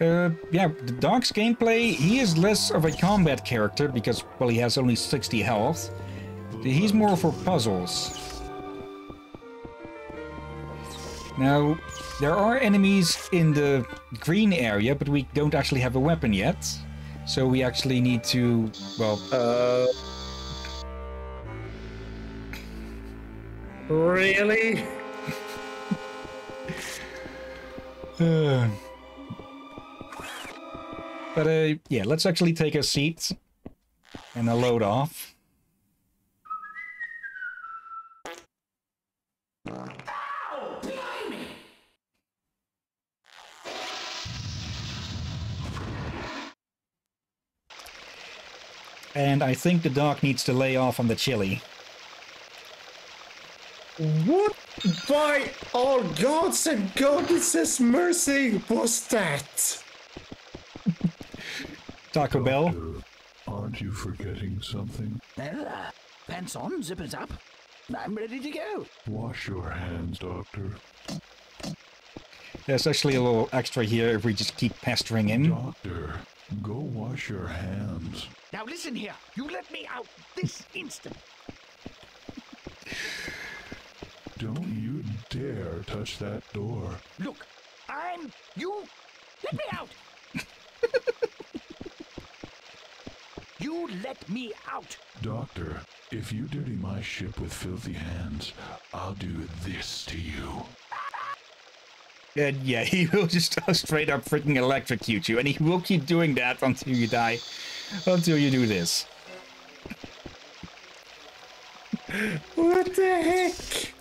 uh, yeah, the dog's gameplay, he is less of a combat character because, well, he has only 60 health. He's more for puzzles. Now, there are enemies in the green area, but we don't actually have a weapon yet. So we actually need to, well, Uh. Really? Uh, [LAUGHS] [SIGHS] but uh, yeah, let's actually take a seat and a load off. And I think the dog needs to lay off on the chili. What by all gods and goddesses mercy was that? Taco Bell. Aren't you forgetting something? Well, uh, pants on, zippers up. I'm ready to go. Wash your hands, Doctor. There's actually a little extra here if we just keep pestering him. Doctor, go wash your hands. Now listen here. You let me out this instant. Don't you dare touch that door. Look, I'm you. Let me out. You let me out. Doctor, if you dirty my ship with filthy hands, I'll do this to you. And yeah, [LAUGHS] he will just straight up freaking electrocute you, and he will keep doing that until you die, until you do this. What the heck?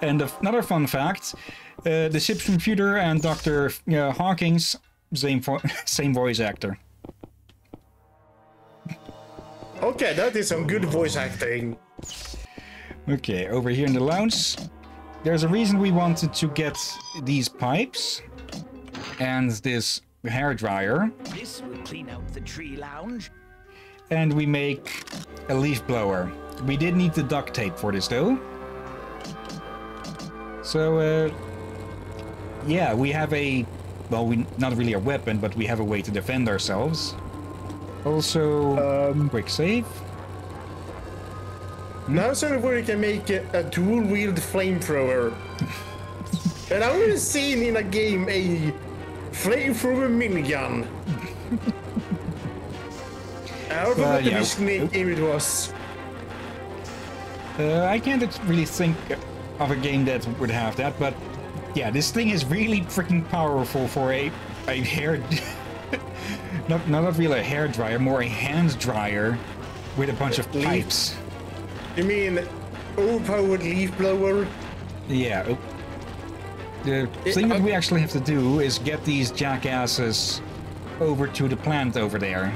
And another fun fact: uh, the ship's computer and Doctor uh, Hawkins, same vo- [LAUGHS] same voice actor. Okay, that is some good voice acting. Okay, over here in the lounge, there's a reason we wanted to get these pipes and this hair dryer, This will clean out the tree lounge. and we make a leaf blower. We did need the duct tape for this though. So, uh, yeah, we have a, well, we not really a weapon, but we have a way to defend ourselves. Also, quick save. Now you can make a, a dual-wield flamethrower. [LAUGHS] and I've never seen in a game a flamethrower minigun. I don't know what the yeah. Disney game it was. Uh, I can't really think of a game that would have that, but yeah, this thing is really freaking powerful for a a hair, [LAUGHS] [LAUGHS] not not really a hair dryer, more a hand dryer with a bunch of Leaf. pipes. You mean overpowered leaf blower? Yeah. oh. The thing that we actually have to do is get these jackasses over to the plant over there.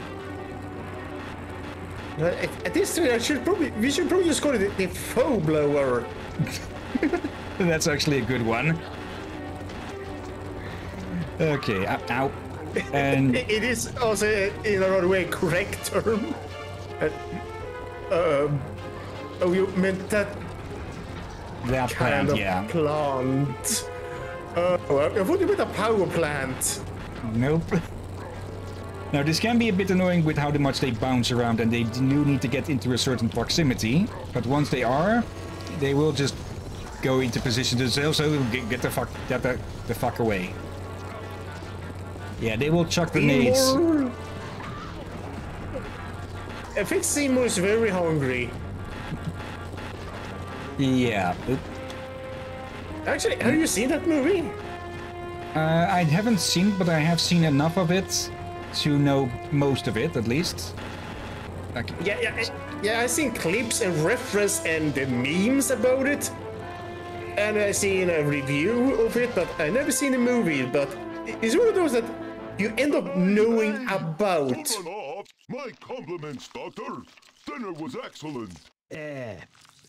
Uh, At, at this rate, I should probably we should probably just call it the, the foe blower. [LAUGHS] That's actually a good one. Okay, ow, ow. And [LAUGHS] It- is also in a rather way correct term. Uh, um, oh, you meant that that kind plant, of yeah. plant. Uh, I thought you meant a power plant. Nope. [LAUGHS] Now, this can be a bit annoying with how much they bounce around and they do need to get into a certain proximity. But once they are, they will just go into position themselves, so get, get the fuck get the, the fuck away. Yeah, they will chuck grenades. Seymour. I think Seymour is very hungry. Yeah. Actually, have you seen that movie? Uh, I haven't seen but I have seen enough of it to know most of it, at least. Yeah, yeah, I- yeah. I've seen clips and reference and the memes about it, and I've seen a review of it, but I never seen a movie. But it's one of those that you end up knowing about. My compliments, Doctor. Dinner was excellent. Uh,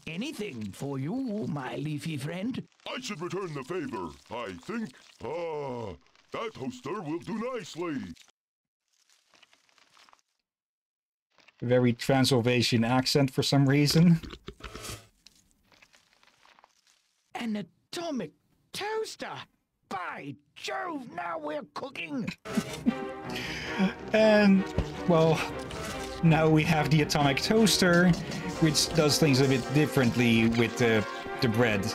anything for you, my leafy friend? I should return the favor, I think. Ah, that toaster will do nicely. Very Transylvanian accent for some reason. An atomic toaster! By Jove, now we're cooking! And, well, now we have the atomic toaster, which does things a bit differently with the, the bread.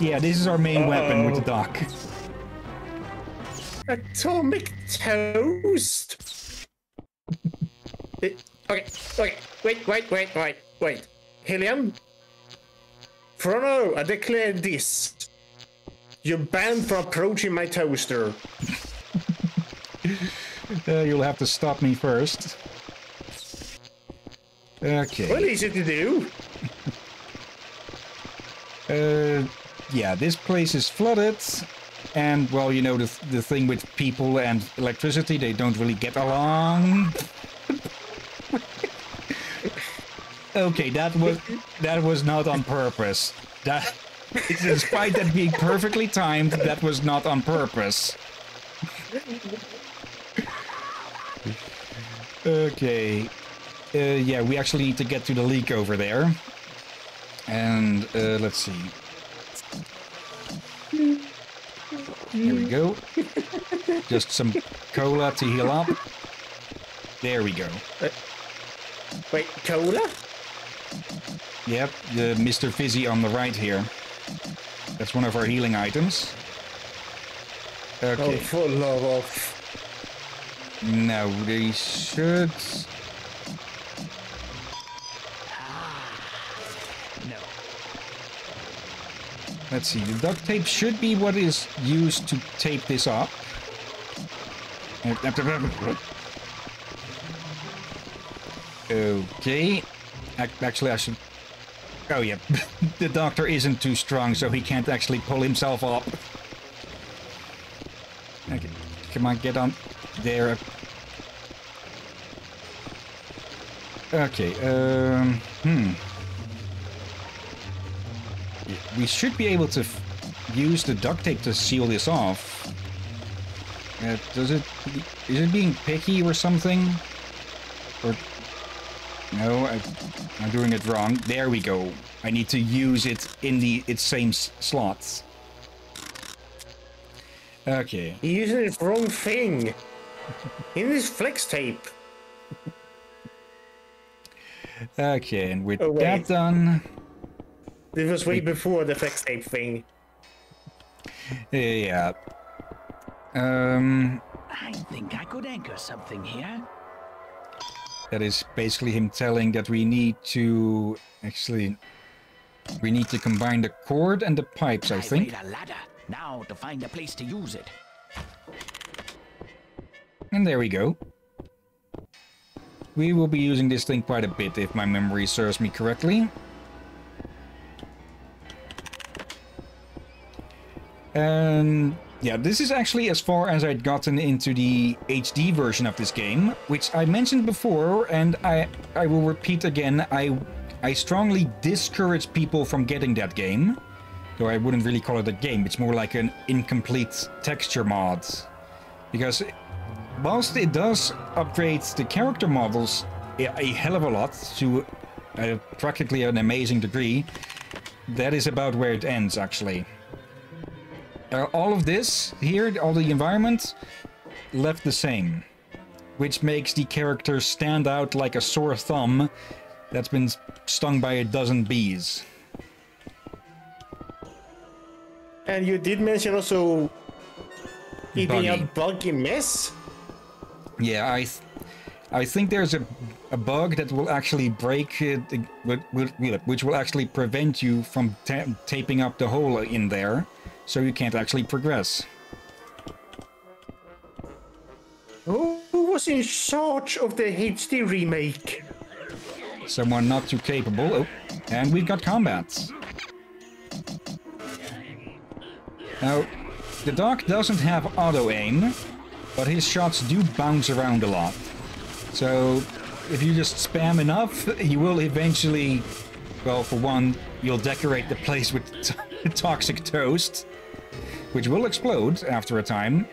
Yeah, this is our main weapon with the Doc. Atomic toast. Okay, okay. Wait, wait, wait, wait, wait. Helium. Frono, I declare this. You're banned from approaching my toaster. [LAUGHS] Uh, you'll have to stop me first. Okay. Well, easy to do. [LAUGHS] Uh, yeah, this place is flooded, and well, you know the the thing with people and electricity, they don't really get along. Okay, that was that was not on purpose. That, despite that being perfectly timed, that was not on purpose. Okay. Uh, yeah, we actually need to get to the leak over there. And uh, let's see. Here we go. Just some cola to heal up. There we go. Wait, cola? Yep, the Mr. Fizzy on the right here. That's one of our healing items. Oh, Okay, full of off. now they should... Ah, no. Let's see, the duct tape should be what is used to tape this up. Okay. Actually, I should... Oh, yeah. [LAUGHS] the doctor isn't too strong, so he can't actually pull himself up. Okay. Come on, get on. There. Okay, um... Hmm. We should be able to use the duct tape to seal this off. Uh, does it... Is it being picky or something? Or... No, I, I'm doing it wrong. There we go. I need to use it in the its same s- slots. Okay. You're using the wrong thing. In this flex tape. Okay, and with Oh, that done... This was way before the flex tape thing. Yeah. Um... I think I could anchor something here. That is basically him telling that we need to actually we need to combine the cord and the pipes, I I've think. a ladder. Now to find a place to use it. And there we go. We will be using this thing quite a bit if my memory serves me correctly. And yeah, this is actually as far as I'd gotten into the HD version of this game, which I mentioned before, and I I will repeat again. I I strongly discourage people from getting that game, though I wouldn't really call it a game. It's more like an incomplete texture mod, because whilst it does upgrade the character models a, hell of a lot to practically an amazing degree, that is about where it ends actually. Uh, all of this here, all the environment, left the same, which makes the character stand out like a sore thumb that's been stung by a dozen bees. And you did mention also it being a Buggy. mess. Yeah, I, th- I think there's a, a bug that will actually break it, which will actually prevent you from ta- taping up the hole in there, so you can't actually progress. Who was in charge of the HD remake? Someone not too capable. Oh, and we've got combats. Now, the Doc doesn't have auto aim, but his shots do bounce around a lot. So, if you just spam enough, he will eventually, well, for one, you'll decorate the place with t- [LAUGHS] toxic toast, which will explode after a time,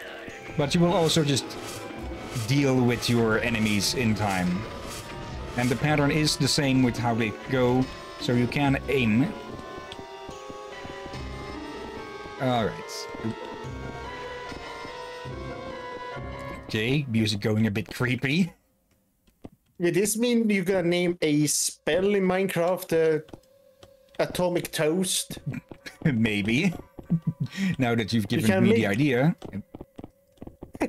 but you will also just deal with your enemies in time. And the pattern is the same with how they go, so you can aim. Alright. Okay, music going a bit creepy. Does this mean you're gonna name a spell in Minecraft uh, Atomic Toast? [LAUGHS] Maybe. [LAUGHS] now that you've given can me the idea. [LAUGHS]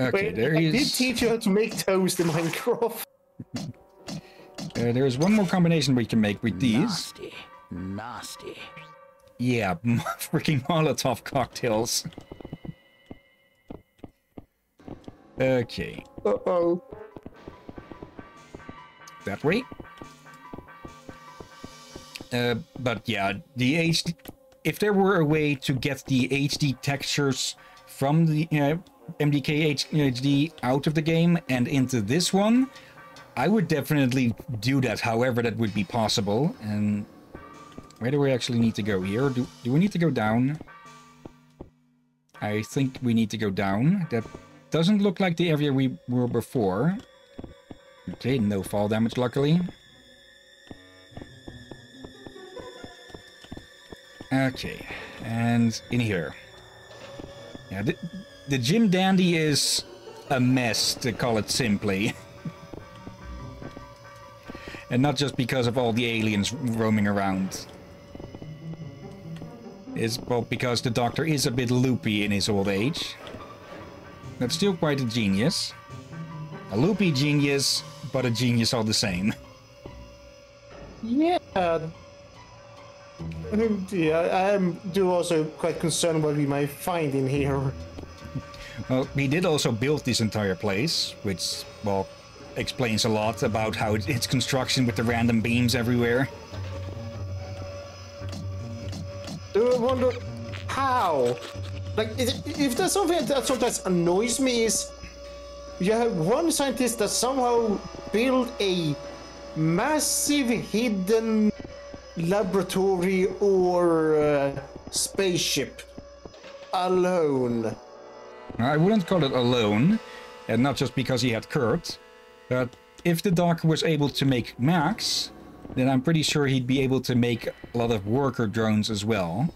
okay, Wait, there I is. did teach you how to make toast in Minecraft. [LAUGHS] Uh, there's one more combination we can make with these. Nasty. Nasty. Yeah, freaking Molotov cocktails. Okay, Uh-oh. that way. Uh, but yeah, the HD. If there were a way to get the HD textures from the MDK HD out of the game and into this one, I would definitely do that. However, that would be possible. And where do we actually need to go here? Do do we need to go down? I think we need to go down. That doesn't look like the area we were before. Okay, no fall damage, luckily. Okay, and in here. Yeah, the, the Jim Dandy is a mess, to call it simply. [LAUGHS] and not just because of all the aliens roaming around. It's well, because the Doctor is a bit loopy in his old age. That's still quite a genius. A loopy genius, but a genius all the same. Yeah. Oh, yeah, I am do also quite concerned what we might find in here. Well, he did also build this entire place, which, well, explains a lot about how it, its construction with the random beams everywhere. Do I wonder how? Like, if there's something that sometimes annoys me is you have one scientist that somehow built a massive hidden laboratory or uh, spaceship alone. I wouldn't call it alone, and not just because he had Kurt, but if the Doc was able to make Max, then I'm pretty sure he'd be able to make a lot of worker drones as well.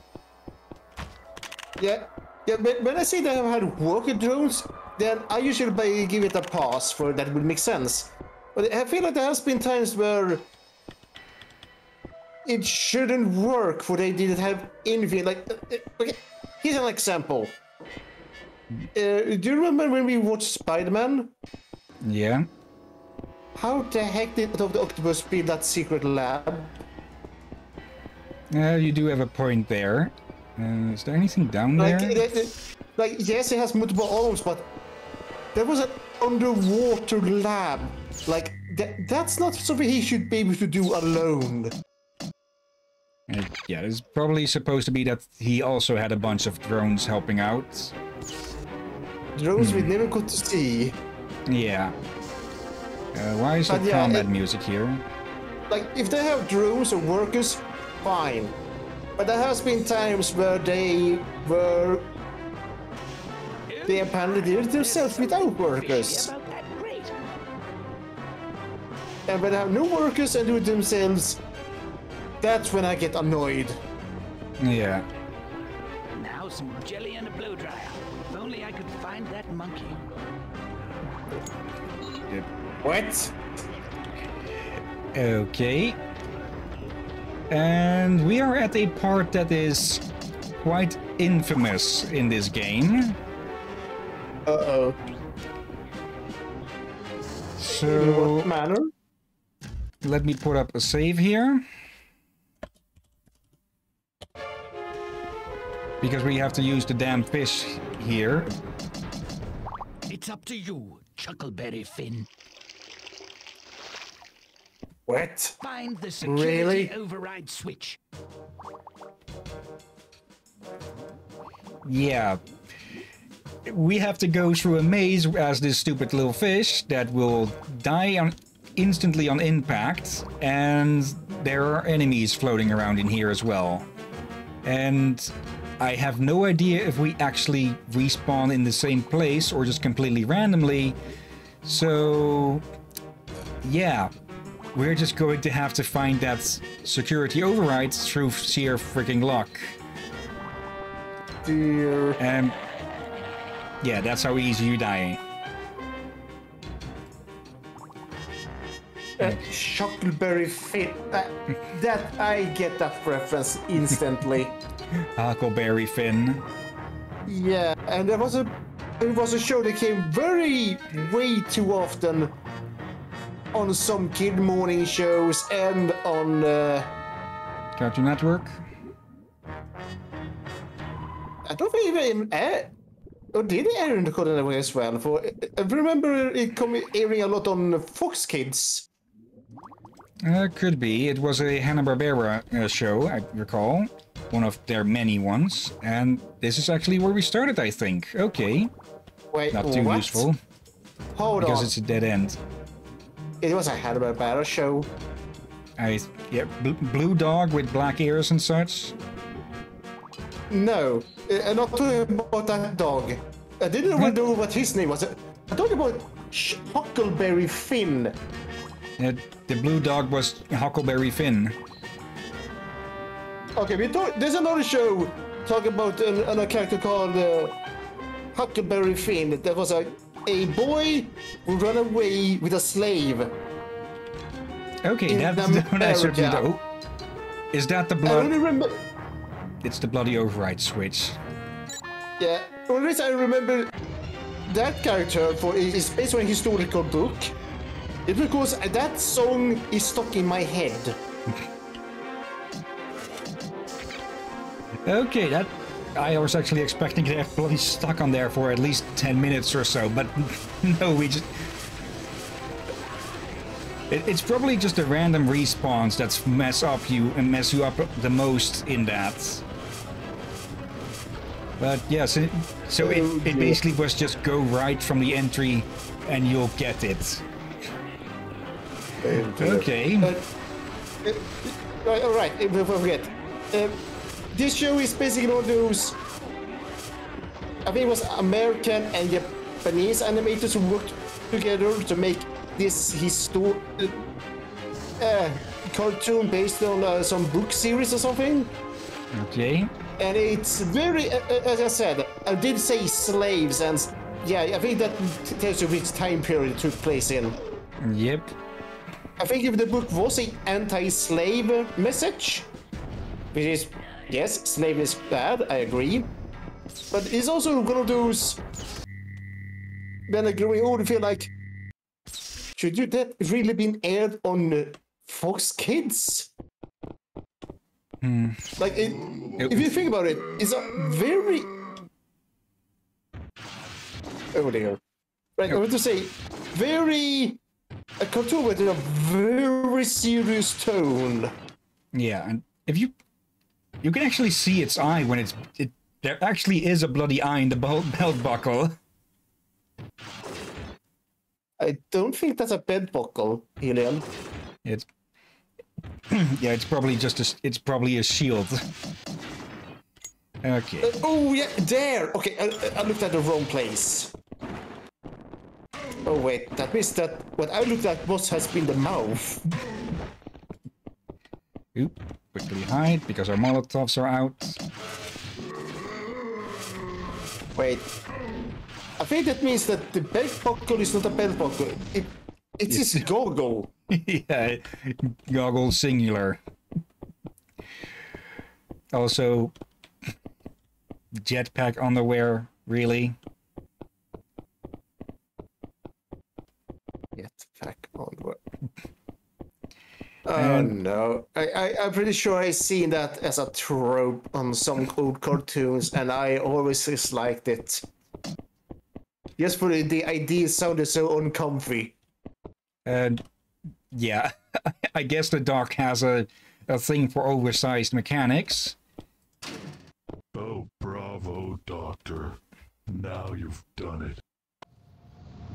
Yeah, yeah. But when I say they have had worker drones, then I usually give it a pass for that would make sense. But I feel like there has been times where it shouldn't work for they didn't have anything. Like, uh, uh, okay, here's an example. Uh, do you remember when we watched Spider-Man? Yeah. How the heck did Dr. Octopus build that secret lab? Uh, you do have a point there. Uh, is there anything down Like, there? it- it- like yes, it has multiple arms, but there was an underwater lab. Like that, that's not something he should be able to do alone. Uh, yeah, it's probably supposed to be that he also had a bunch of drones helping out. Drones we never got to see. Yeah. Uh, why is But the yeah, combat it- music here? Like if they have drones or workers, fine. But there has been times where they were they apparently did it themselves without workers. And when they have no workers and do it themselves, That's when I get annoyed. Yeah. Now some jelly and a blow dryer. If only I could find that monkey. What? Okay. And we are at a part that is quite infamous in this game. Uh-oh. So What manner? let me put up a save here. Because we have to use the damn fish here. It's up to you, Chuckleberry Finn. What? Find the security Really? override switch. Yeah. We have to go through a maze as this stupid little fish that will die on instantly on impact, and there are enemies floating around in here as well. And I have no idea if we actually respawn in the same place or just completely randomly. So, yeah, we're just going to have to find that security override through sheer freaking luck. Dear. And yeah, that's how easy you die. Uh, Chuckleberry Finn. That, that I get that reference instantly. [LAUGHS] [LAUGHS] Huckleberry Finn. yeah, and there was a it was a show that came very way too often on some kid morning shows and on uh, Cartoon Network. I don't think even aired. Or did it air in the Cartoon Network as well? For I remember it coming airing a lot on Fox Kids. Uh, could be. It was a Hanna-Barbera uh, show, I recall. One of their many ones. And this is actually where we started, I think. Okay. Wait, Not too what? useful, Hold because on. it's a dead end. It was a Hanna-Barbera show. I... Yeah, bl- blue dog with black ears and such. No, uh, I'm not talking about that dog. I didn't even know what his name was. I'm talking about Huckleberry Finn. Uh, the blue dog was Huckleberry Finn. Okay, we talk, there's another show talking about an, another character called uh, Huckleberry Finn. That was a a boy who ran away with a slave. Okay, that's [LAUGHS] the one I certainly know. Is that the I only blood? remember. It's the bloody override switch. Yeah, the only reason I remember that character for is is based on a historical book. It's because that song is stuck in my head. [LAUGHS] Okay, that I was actually expecting to have bloody stuck on there for at least 10 minutes or so, but [LAUGHS] no, we just... It, it's probably just the random respawns that's mess up you and mess you up the most in that. But yes, it, so it, Oh, it basically was just go right from the entry and you'll get it. Okay. Uh, uh, all right, if I forget. Um, this show is basically one of those. I think it was American and Japanese animators who worked together to make this histo- uh, uh, cartoon based on uh, some book series or something. Okay. And it's very, uh, uh, as I said, I did say slaves, and yeah, I think that tells you which time period it took place in. Yep. I think if the book was an anti-slave message, which is yes, slave is bad, I agree. But he's also gonna do... when I growing old, you feel like should you that really been aired on uh, Fox Kids? Like it, if you think about it, it's a very oh dear. Right, I want to say very a cartoon with a very serious tone. Yeah, and if you you can actually see its eye when it's it there actually is a bloody eye in the belt, [LAUGHS] belt buckle. I don't think that's a belt buckle, Helium. It's [CLEARS THROAT] yeah, it's probably just a it's probably a shield. Okay. Uh, oh yeah, there. Okay, I, I looked at the wrong place. Oh wait, that means that what I looked at was has been the mouth. Oop. Quickly hide because our Molotovs are out. Wait. I think that means that the belt buckle is not a belt buckle. It, it's his goggle. [LAUGHS] yeah, goggle singular. Also, jetpack underwear, really? Jetpack underwear. Oh no! I, I I'm pretty sure I've seen that as a trope on some old cartoons, and I always disliked it. Just for the, the idea sounded so uncomfy. And yeah, [LAUGHS] I guess the doc has a, a thing for oversized mechanics. Oh, bravo, Doctor. Now you've done it.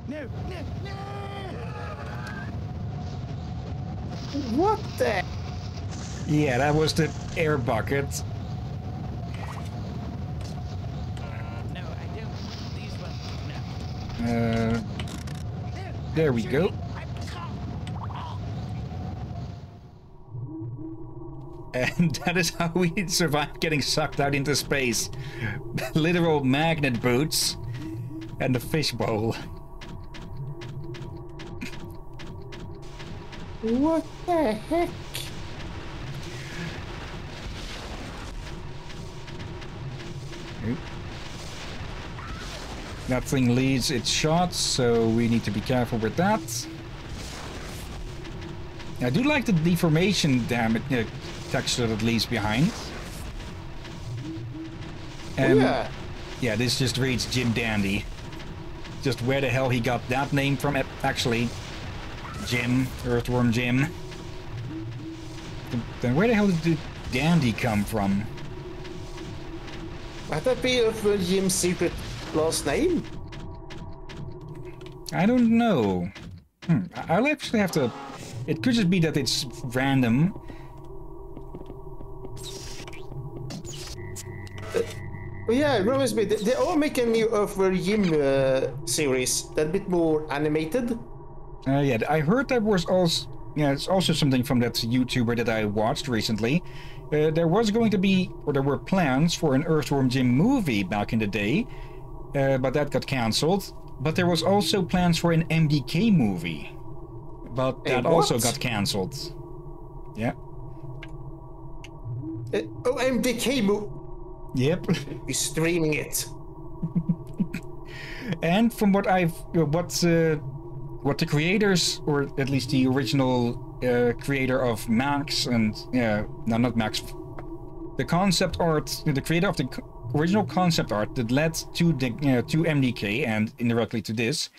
No, no, no! What the? Yeah, that was the air bucket. No, I don't. These ones. No. Uh, there we go. And [LAUGHS] that is how we survived getting sucked out into space. [LAUGHS] Literal magnet boots and a fishbowl. What the heck? Oop. That thing leads its shots, so we need to be careful with that. I do like the deformation damage uh, texture that leaves behind. And yeah. yeah, this just reads Jim Dandy. Just where the hell he got that name from? Actually, Jim, Earthworm Jim. Then- where the hell did the Dandy come from? Might that be of uh, Jim's secret last name? I don't know. Hmm. I'll actually have to. It could just be that it's random. Oh yeah, it reminds me. They, they are making a new Earthworm Jim uh, series. That bit more animated. Uh, yeah, I heard there was also. Yeah, it's also something from that YouTuber that I watched recently. Uh, there was going to be, or there were plans for an Earthworm Jim movie back in the day, uh, but that got cancelled. But there was also plans for an MDK movie, but that also got cancelled. Yeah. Uh, oh, MDK mo- Yep. [LAUGHS] is streaming it. And from what I've, uh, what, uh, what the creators, or at least the original uh, creator of Max and yeah, no, not Max, the concept art, the creator of the original concept art that led to the uh, to MDK and indirectly to this,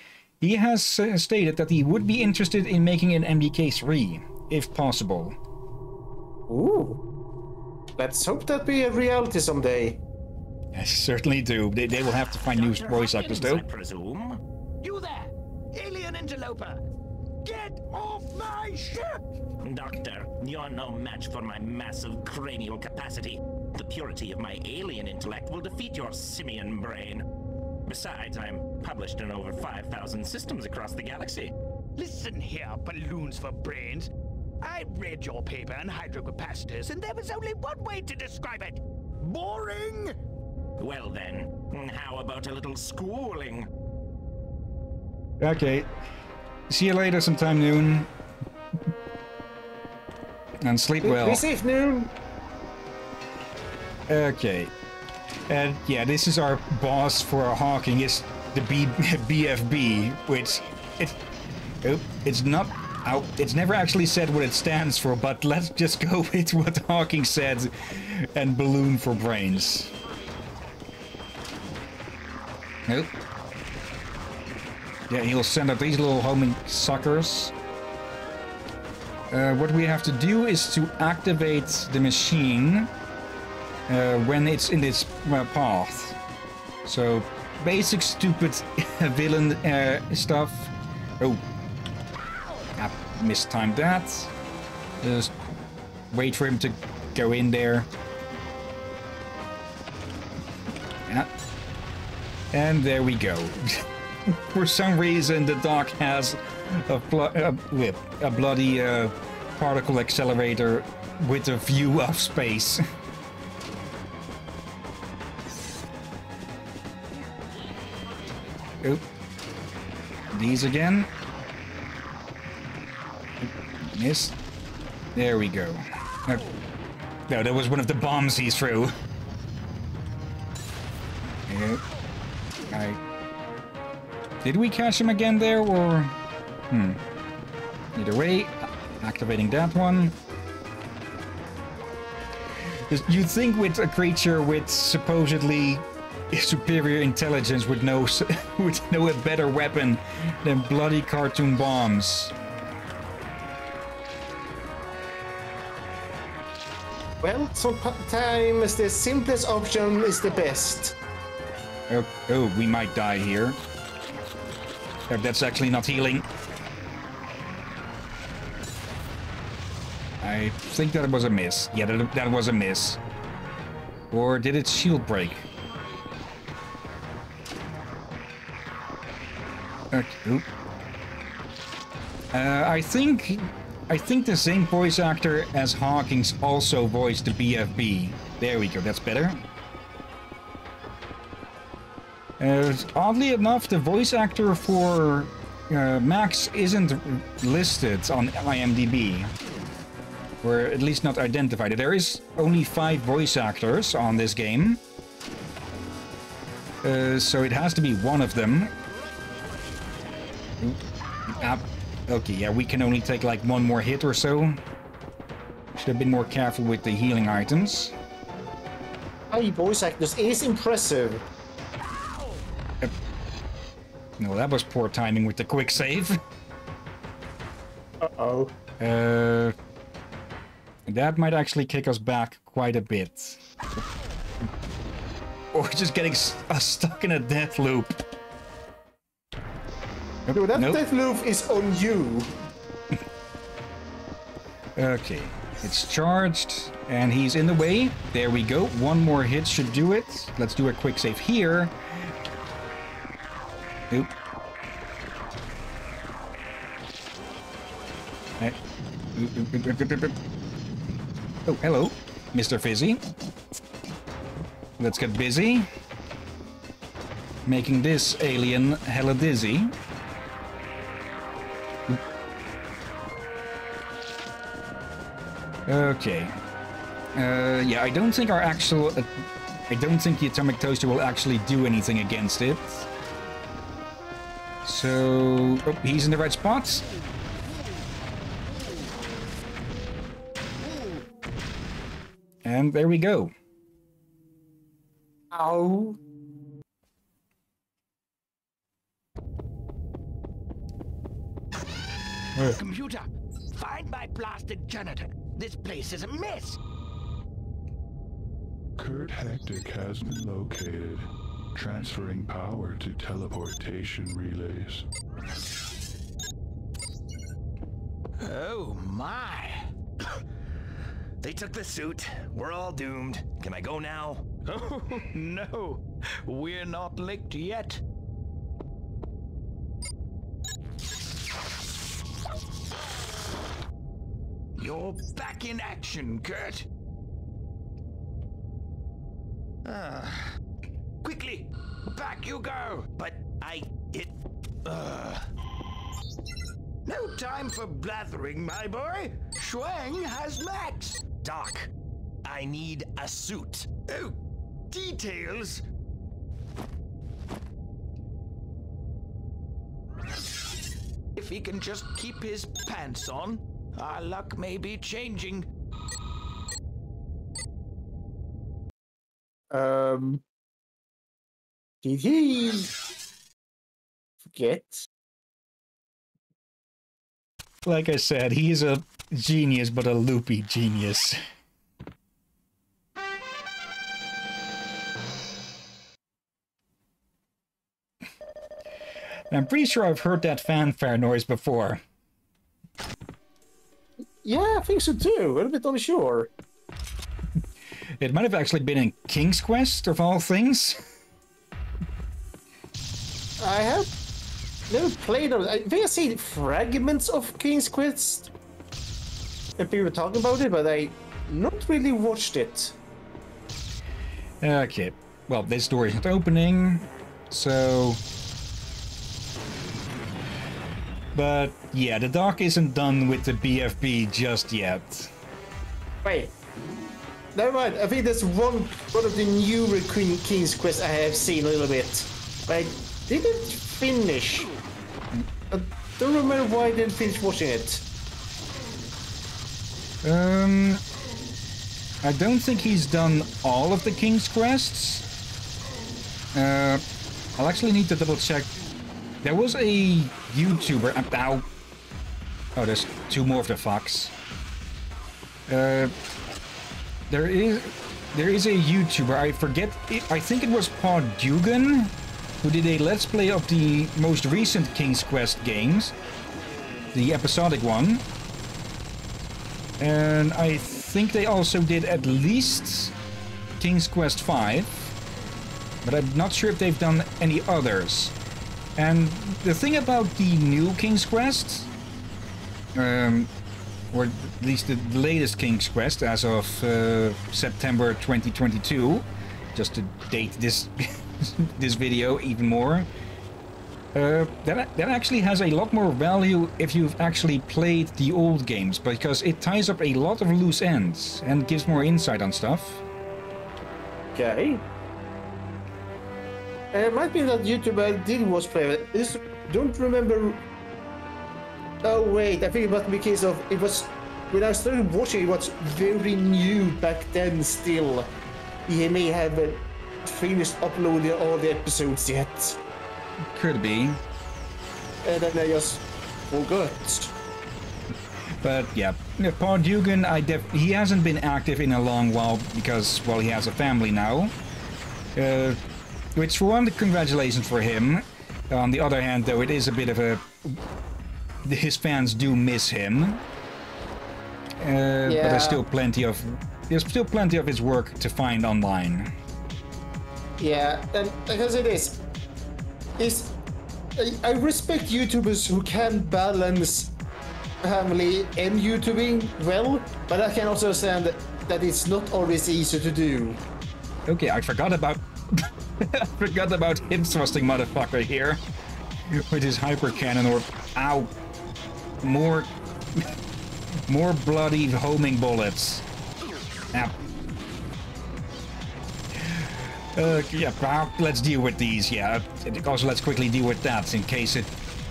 he has uh, stated that he would be interested in making an MDK three if possible. Ooh. Let's hope that be a reality someday. I certainly do. They, they will have to find new Dr. voice actors though. I presume. You there! Alien interloper! Get off my ship! Doctor, you're no match for my massive cranial capacity. The purity of my alien intellect will defeat your simian brain. Besides, I'm published in over 5,000 systems across the galaxy. Listen here, balloons for brains. I read your paper on hydrocapacitors, and there was only one way to describe it. Boring! Well then, how about a little schooling? Okay. See you later sometime noon. And sleep well. Be safe, Noon. Okay. And yeah, this is our boss for our Hawkins. It's the B- [LAUGHS] BFB, which it, oh, it's not out. It's never actually said what it stands for, but let's just go [LAUGHS] with what Hawkins said, and balloon for brains. Nope. Yeah, he'll send out these little homing suckers. Uh, what we have to do is to activate the machine uh, when it's in this uh, path. So, basic stupid [LAUGHS] villain uh, stuff. Oh, I mistimed that. Just wait for him to go in there. Yeah. And there we go. [LAUGHS] [LAUGHS] for some reason, the dog has a, a, a bloody uh, particle accelerator with a view of space. [LAUGHS] Oop. These again. Miss. There we go. No, that was one of the bombs he threw. Yeah. I... Did we catch him again there, or... Hmm. Either way, activating that one. You'd think with a creature with supposedly superior intelligence would know [LAUGHS] would know a better weapon than bloody cartoon bombs. Well, sometimes the simplest option is the best. Oh, oh, we might die here. That's actually not healing. I think that was a miss. Yeah, that, that was a miss. Or did its shield break? Okay. Uh, I think I think the same voice actor as Hawkins also voiced the BFB. There we go, that's better. Uh, oddly enough, the voice actor for uh, Max isn't listed on IMDb. Or at least not identified. There is only five voice actors on this game. Uh, so it has to be one of them. Okay, yeah, we can only take like one more hit or so. Should have been more careful with the healing items. High voice actors is impressive. No, that was poor timing with the quick save. Uh-oh. Uh, that might actually kick us back quite a bit. Or just getting s- uh, stuck in a death loop. Nope, No, that nope. death loop is on you. Okay, it's charged, and he's in the way. There we go. One more hit should do it. Let's do a quick save here. Oop. Oh, hello, Mr. Fizzy. Let's get busy. Making this alien hella dizzy. Okay. Uh, yeah, I don't think our actual... Uh, I don't think the Atomic Toaster will actually do anything against it. So... Oh, he's in the right spot. And there we go. Ow. Computer, find my blasted janitor. This place is a mess. Kurt Hectic has been located. Transferring power to teleportation relays. Oh my. [COUGHS] they took the suit. We're all doomed. Can I go now? Oh, [LAUGHS] no. We're not licked yet. You're back in action, Kurt. Ah, Quickly, back you go. but I. It. Uh, No time for blathering, my boy. Shwang has Max. Doc, I need a suit. Oh, details. If he can just keep his pants on, our luck may be changing. Um. Did he forget? Like I said, he's a genius, but a loopy genius. I'm pretty sure I've heard that fanfare noise before. Yeah, I think so too. A little bit unsure. It might have actually been in King's Quest, of all things. [LAUGHS] I have never played. it. I think I've seen fragments of King's Quest. and people talking about it, but I not really watched it. Okay. Well, this door isn't opening, so... But yeah, the doc isn't done with the BFB just yet. Wait. Never mind. I think there's one one of the newer Queen King's Quest I have seen a little bit. I didn't finish. I don't remember why I didn't finish watching it. Um, I don't think he's done all of the King's Quests. Uh, I'll actually need to double check. There was a YouTuber. Uh, ow. Oh, there's two more of the fox. Uh, there is there is a YouTuber. I forget. I think it was Paul Dugan who did a let's play of the most recent King's Quest games, the episodic one. And I think they also did at least King's Quest 5, but I'm not sure if they've done any others. And the thing about the new King's Quest, um, or at least the latest King's Quest as of uh, September 2022, just to date this [LAUGHS] [LAUGHS] this video even more, uh, that, that actually has a lot more value if you've actually played the old games, because it ties up a lot of loose ends and gives more insight on stuff. Okay. It might be that YouTuber did watch play. but I don't remember. Oh wait, I think it must be a case of it was when I started watching. It was very new back then. Still, he may have uh, finished uploading all the episodes yet, Could be. and then I just forgot. But yeah, yeah, Paul Dugan, I def- he hasn't been active in a long while because, well, he has a family now. Uh, which, for one, congratulations for him. On the other hand, though, it is a bit of a. His fans do miss him. Uh, But there's still plenty of. There's still plenty of his work to find online. Yeah, and because it is, is I, respect YouTubers who can balance family and YouTubing well, but I can also understand that, that it's not always easy to do. Okay, I forgot about. I [LAUGHS] forgot about hip thrusting motherfucker here. With his hyper cannon or. Ow! More. [LAUGHS] More bloody homing bullets. Ow. Uh, yeah, let's deal with these, yeah. Also, let's quickly deal with that in case it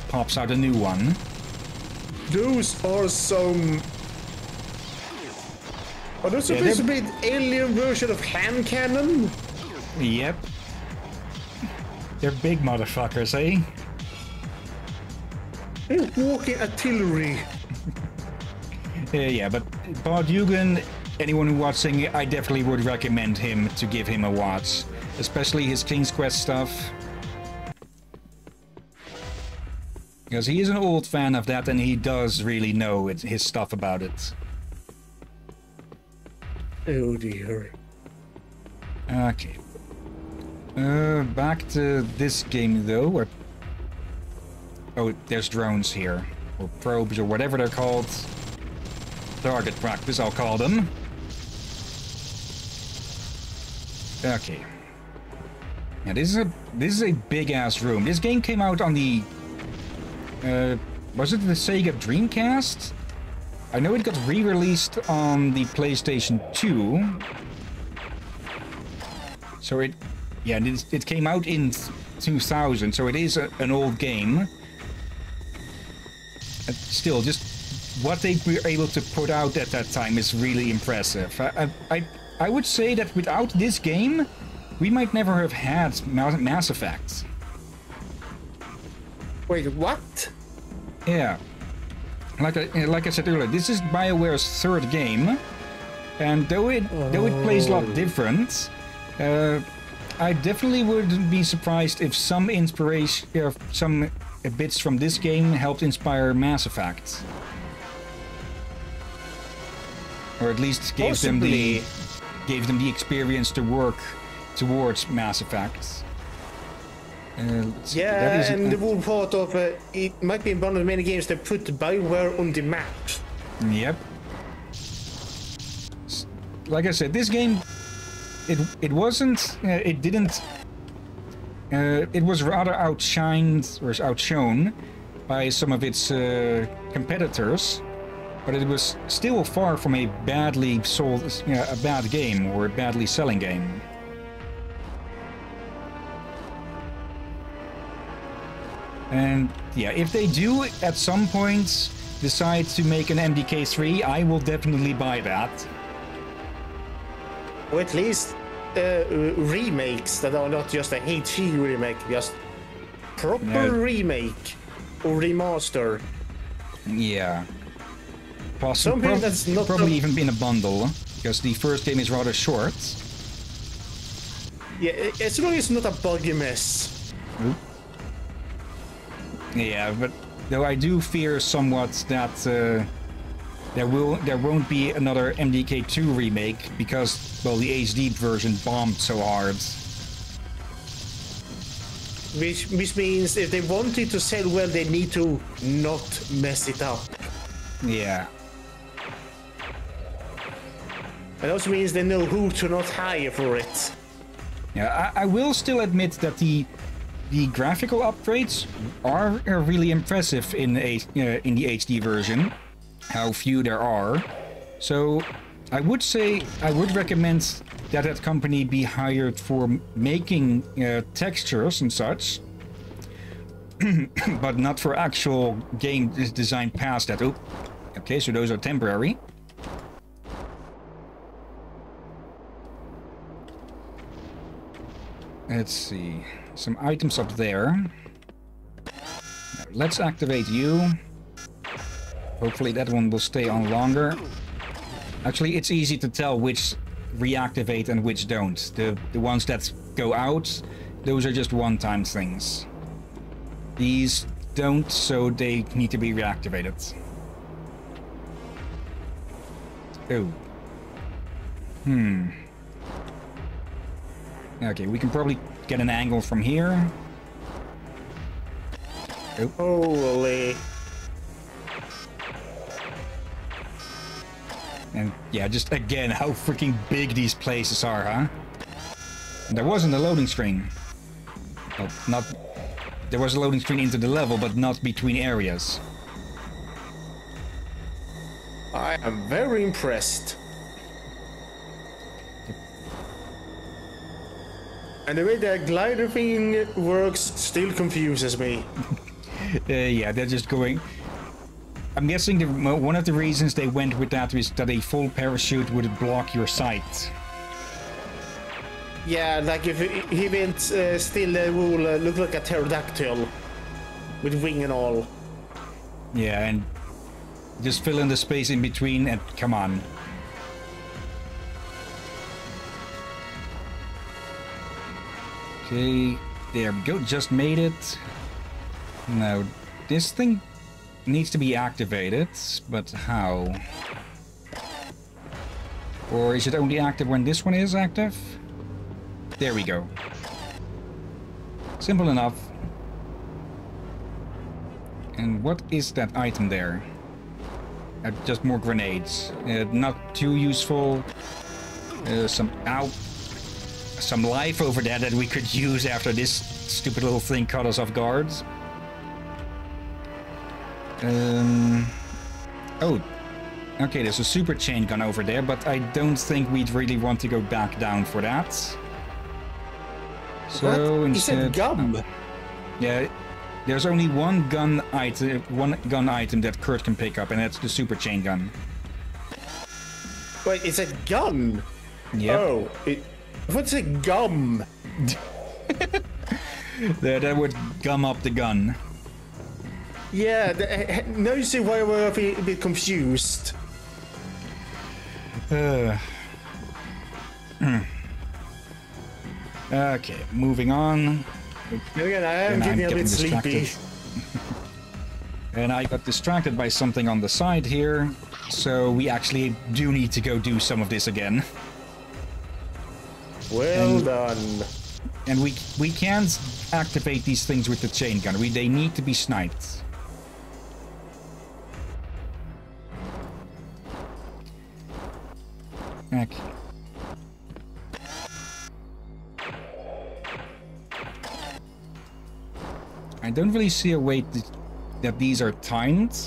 pops out a new one. Those are some. Are those Yeah, supposed to be an alien version of hand cannon? Yep. They're big motherfuckers, eh? They're walking artillery. [LAUGHS] Uh, yeah, but Paul Dugan, anyone watching, I definitely would recommend him to give him a watch. Especially his King's Quest stuff. Because he is an old fan of that and he does really know it, his stuff about it. Oh dear. Okay. Uh, back to this game though. Where... Oh, there's drones here. Or probes or whatever they're called. Target practice, I'll call them. Okay. Now this is a this is a big ass room. This game came out on the uh was it the Sega Dreamcast? I know it got re-released on the PlayStation 2. So it yeah, it, it came out in 2000, so it is a, an old game. Still, just what they were able to put out at that time is really impressive. I, I, I would say that without this game, we might never have had Mass Effect. Wait, what? Yeah. Like I, like I said earlier, this is BioWare's third game, and though it though it plays a lot different, uh, I definitely wouldn't be surprised if some inspiration, uh, some bits from this game helped inspire Mass Effect, or at least gave them the gave them the experience to work towards Mass Effect. Uh, let's see, that Yeah, is- and the whole part of uh, it might be one of the many games that put Bioware on the map. Yep. like I said, this game, it it wasn't, uh, it didn't, uh, it was rather outshined or outshone by some of its uh, competitors, but it was still far from a badly sold, yeah, a bad game or a badly selling game. And yeah, if they do at some point decide to make an MDK3, I will definitely buy that. Or at least uh, remakes that are not just a HD remake, just proper remake or remaster. Yeah. Possibly, Something that's not probably even in a bundle, because the first game is rather short. Yeah, as long as it's not a buggy mess. Yeah, but though I do fear somewhat that uh, there will there won't be another MDK2 remake because well the HD version bombed so hard. Which, which means if they wanted to sell well, they need to not mess it up. Yeah. It also means they know who to not hire for it. Yeah, I, I will still admit that the the graphical upgrades are, really impressive in a uh, in the HD version. How few there are. So I would say I would recommend that that company be hired for making uh, textures and such, [CLEARS THROAT] but not for actual game design past that. Oh, okay, so those are temporary. Let's see. Some items up there. Let's activate you. Hopefully that one will stay on longer. Actually, it's easy to tell which reactivate and which don't. The, the ones that go out, those are just one-time things. These don't, so they need to be reactivated. Oh. Hmm. Okay, we can probably get an angle from here. Holy. And yeah, just again, how freaking big these places are, huh? And there wasn't a loading screen. Well, not... There was a loading screen into the level, but not between areas. I am very impressed. And the way that glider thing works still confuses me. [LAUGHS] Uh, yeah, they're just going... I'm guessing the, one of the reasons they went with that is that a full parachute would block your sight. Yeah, like if he went uh, still uh, will uh, look like a pterodactyl with wing and all. Yeah, and just fill in the space in between and come on. Okay, there we go. Just made it. Now, this thing needs to be activated, but how? Or is it only active when this one is active? There we go. Simple enough. And what is that item there? Uh, just more grenades. Uh, not too useful. Uh, some ow, some life over there that we could use after this stupid little thing caught us off guard. Um. Oh. Okay, there's a super chain gun over there, but I don't think we'd really want to go back down for that. So what? He instead, said gum. yeah, there's only one gun item, one gun item that Kurt can pick up, and that's the super chain gun. Wait, it's a gun. Yep. Oh, it, what's a gum? That, that would gum up the gun. Yeah, the, uh, now you see why we're a bit, confused. Uh. Hmm. okay, moving on. Again, I am I'm getting a bit sleepy. [LAUGHS] And I got distracted by something on the side here, so we actually do need to go do some of this again. Well And- done. And we we can't activate these things with the chain gun. We they need to be sniped. Okay. I don't really see a way to, that these are timed.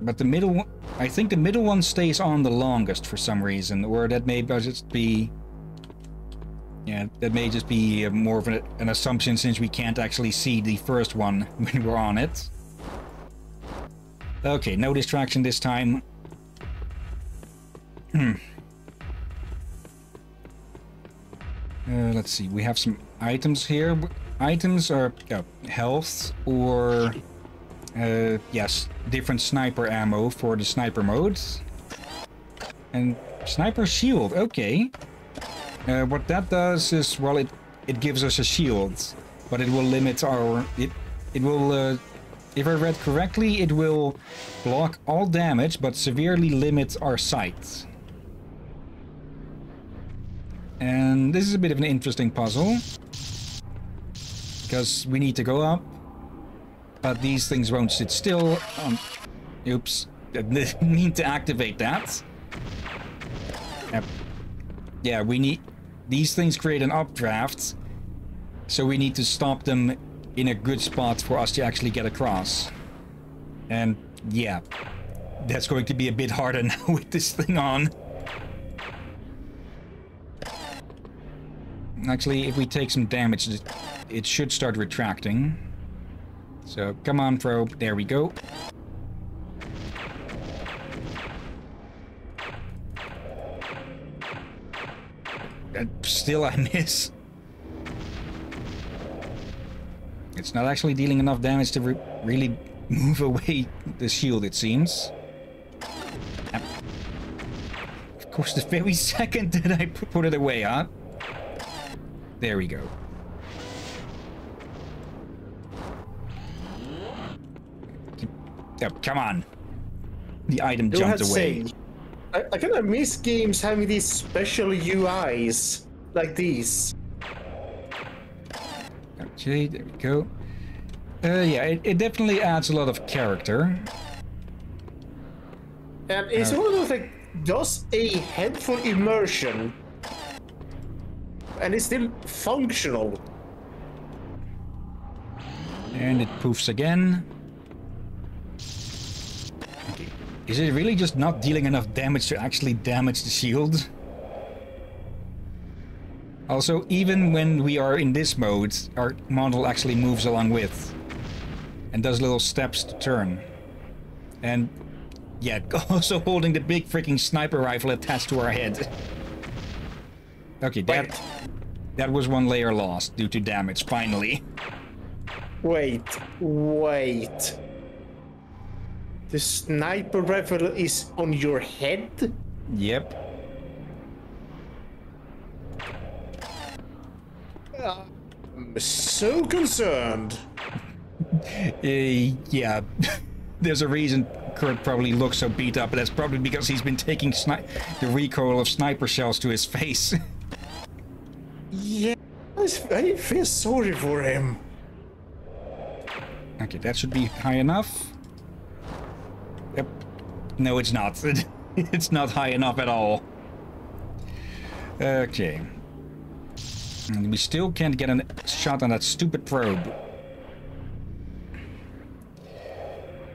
But the middle one, I think the middle one stays on the longest for some reason, or that may just be, yeah, that may just be uh, more of an, an assumption since we can't actually see the first one [LAUGHS] when we're on it. Okay, no distraction this time. Hmm. Uh, let's see, we have some items here. Items are uh, health or, uh, yes, different sniper ammo for the sniper mode. And sniper shield, okay. Uh, what that does is, well, it, it gives us a shield, but it will limit our... It, it will, uh, if I read correctly, it will block all damage, but severely limit our sight. And this is a bit of an interesting puzzle. Because we need to go up. But these things won't sit still. Um, oops. [LAUGHS] need to activate that. Yep. Yeah, we need... These things create an updraft. So we need to stop them in a good spot for us to actually get across. And yeah, that's going to be a bit harder [LAUGHS] now with this thing on. Actually, if we take some damage, it- it should start retracting. So, come on, probe. There we go. Still [LAUGHS] I miss. It's not actually dealing enough damage to re really move [LAUGHS] away the shield, it seems. Of course, the very [LAUGHS] second that I put it away, huh? There we go. Oh, come on. The item You jumped away. say, I, I kind of miss games having these special UIs like these. Okay, there we go. Uh, yeah, it, it definitely adds a lot of character. And it's Uh. one of those like does a headphone immersion, and it's still functional. And it poofs again. Okay. Is it really just not dealing enough damage to actually damage the shield? Also, even when we are in this mode, our model actually moves along with. And does little steps to turn. And yeah, [LAUGHS] also holding the big freaking sniper rifle attached to our head. Okay, that, that was one layer lost due to damage, finally. Wait, wait. The sniper rifle is on your head? Yep. I'm so concerned. Uh, [LAUGHS] yeah, [LAUGHS] there's a reason Kurt probably looks so beat up, but that's probably because he's been taking sni- the recoil of sniper shells to his face. Yeah, I feel sorry for him. okay, that should be high enough. No, it's not. [LAUGHS] it's not high enough at all. Okay. And we still can't get a shot on that stupid probe.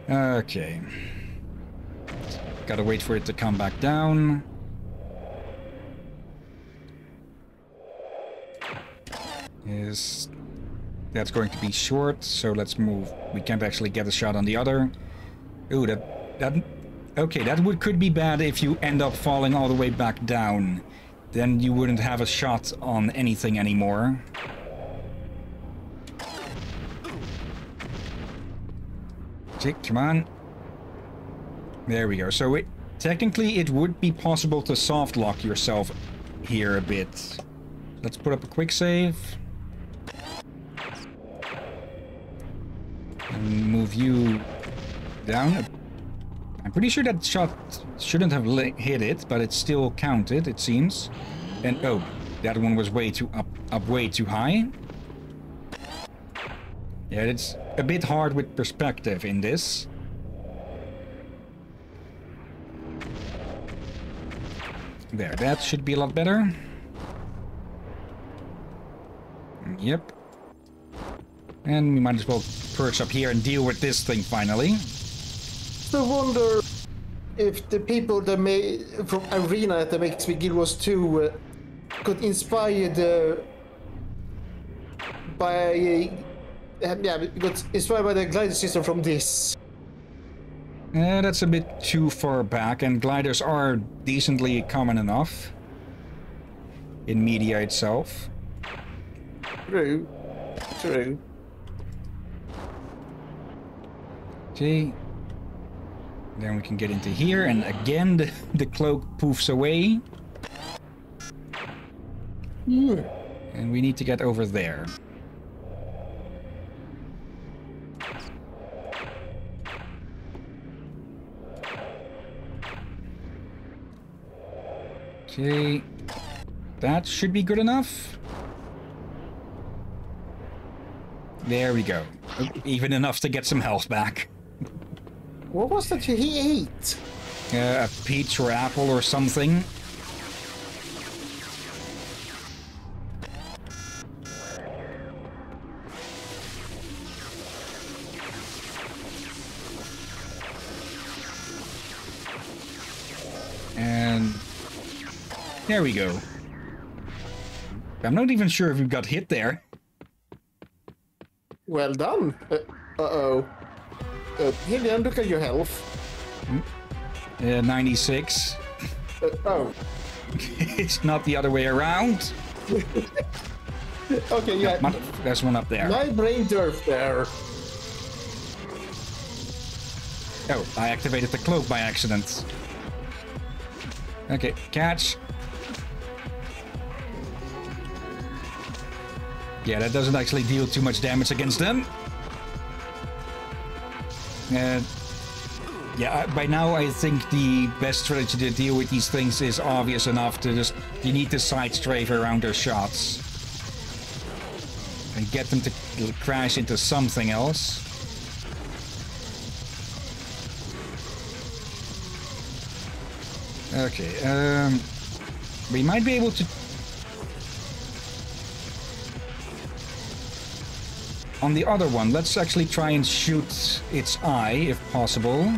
Okay. Gotta wait for it to come back down. Is that's going to be short, so let's move. We can't actually get a shot on the other. Ooh, that that okay, that would could be bad if you end up falling all the way back down. Then you wouldn't have a shot on anything anymore. Tick, come on. There we go. So it technically it would be possible to soft lock yourself here a bit. Let's put up a quick save. And move you down. I'm pretty sure that shot shouldn't have hit it, but it's still counted, it seems. And oh, that one was way too up, up way too high. Yeah, it's a bit hard with perspective in this. There, that should be a lot better. Yep. And we might as well perch up here and deal with this thing finally. I wonder if the people that made from ArenaNet makes me Guild Wars 2 uh, got inspired uh, by uh, yeah got inspired by the glider system from this. Eh, that's a bit too far back, and gliders are decently common enough in media itself. True. True. Okay. Then we can get into here, and again the, the cloak poofs away. And we need to get over there. Okay. That should be good enough. There we go. Even enough to get some health back. What was that he ate? Uh, a peach or apple or something. And there we go. I'm not even sure if we got hit there. Well done. Uh. Uh, Hillyan, look at your health. Uh, 96. Uh, oh. [LAUGHS] it's not the other way around. [LAUGHS] Okay, yeah. Ma- There's one up there. My brain turf there. Oh, I activated the cloak by accident. Okay, catch. Yeah, that doesn't actually deal too much damage against them. And yeah, by now I think the best strategy to deal with these things is obvious enough to just you need to side strafe around their shots and get them to crash into something else. Okay, um, we might be able to. On the other one, let's actually try and shoot its eye, if possible.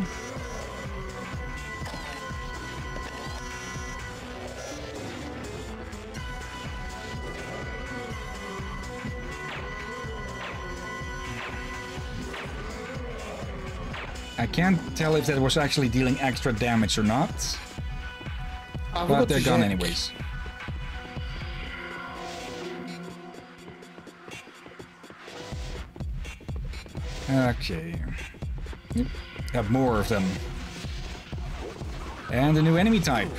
I can't tell if that was actually dealing extra damage or not. I But they're gone anyways. Okay. Have more of them. And a new enemy type.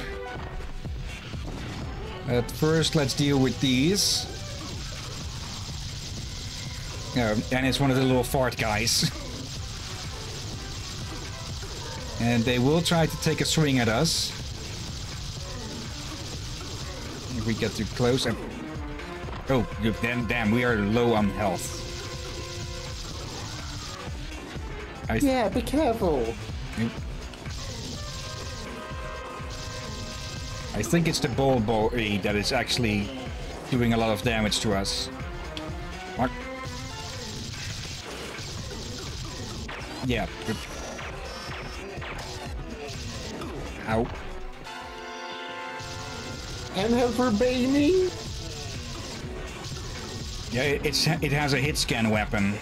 At first, let's deal with these. Yeah, and it's one of the little fart guys. [LAUGHS] and they will try to take a swing at us. If we get too close and... Oh, then damn, we are low on health. I Yeah, be careful. I think it's the ball boy that is actually doing a lot of damage to us. What? Yeah. good. Ow. Handheld for Baby. Yeah, it's it has a hit scan weapon.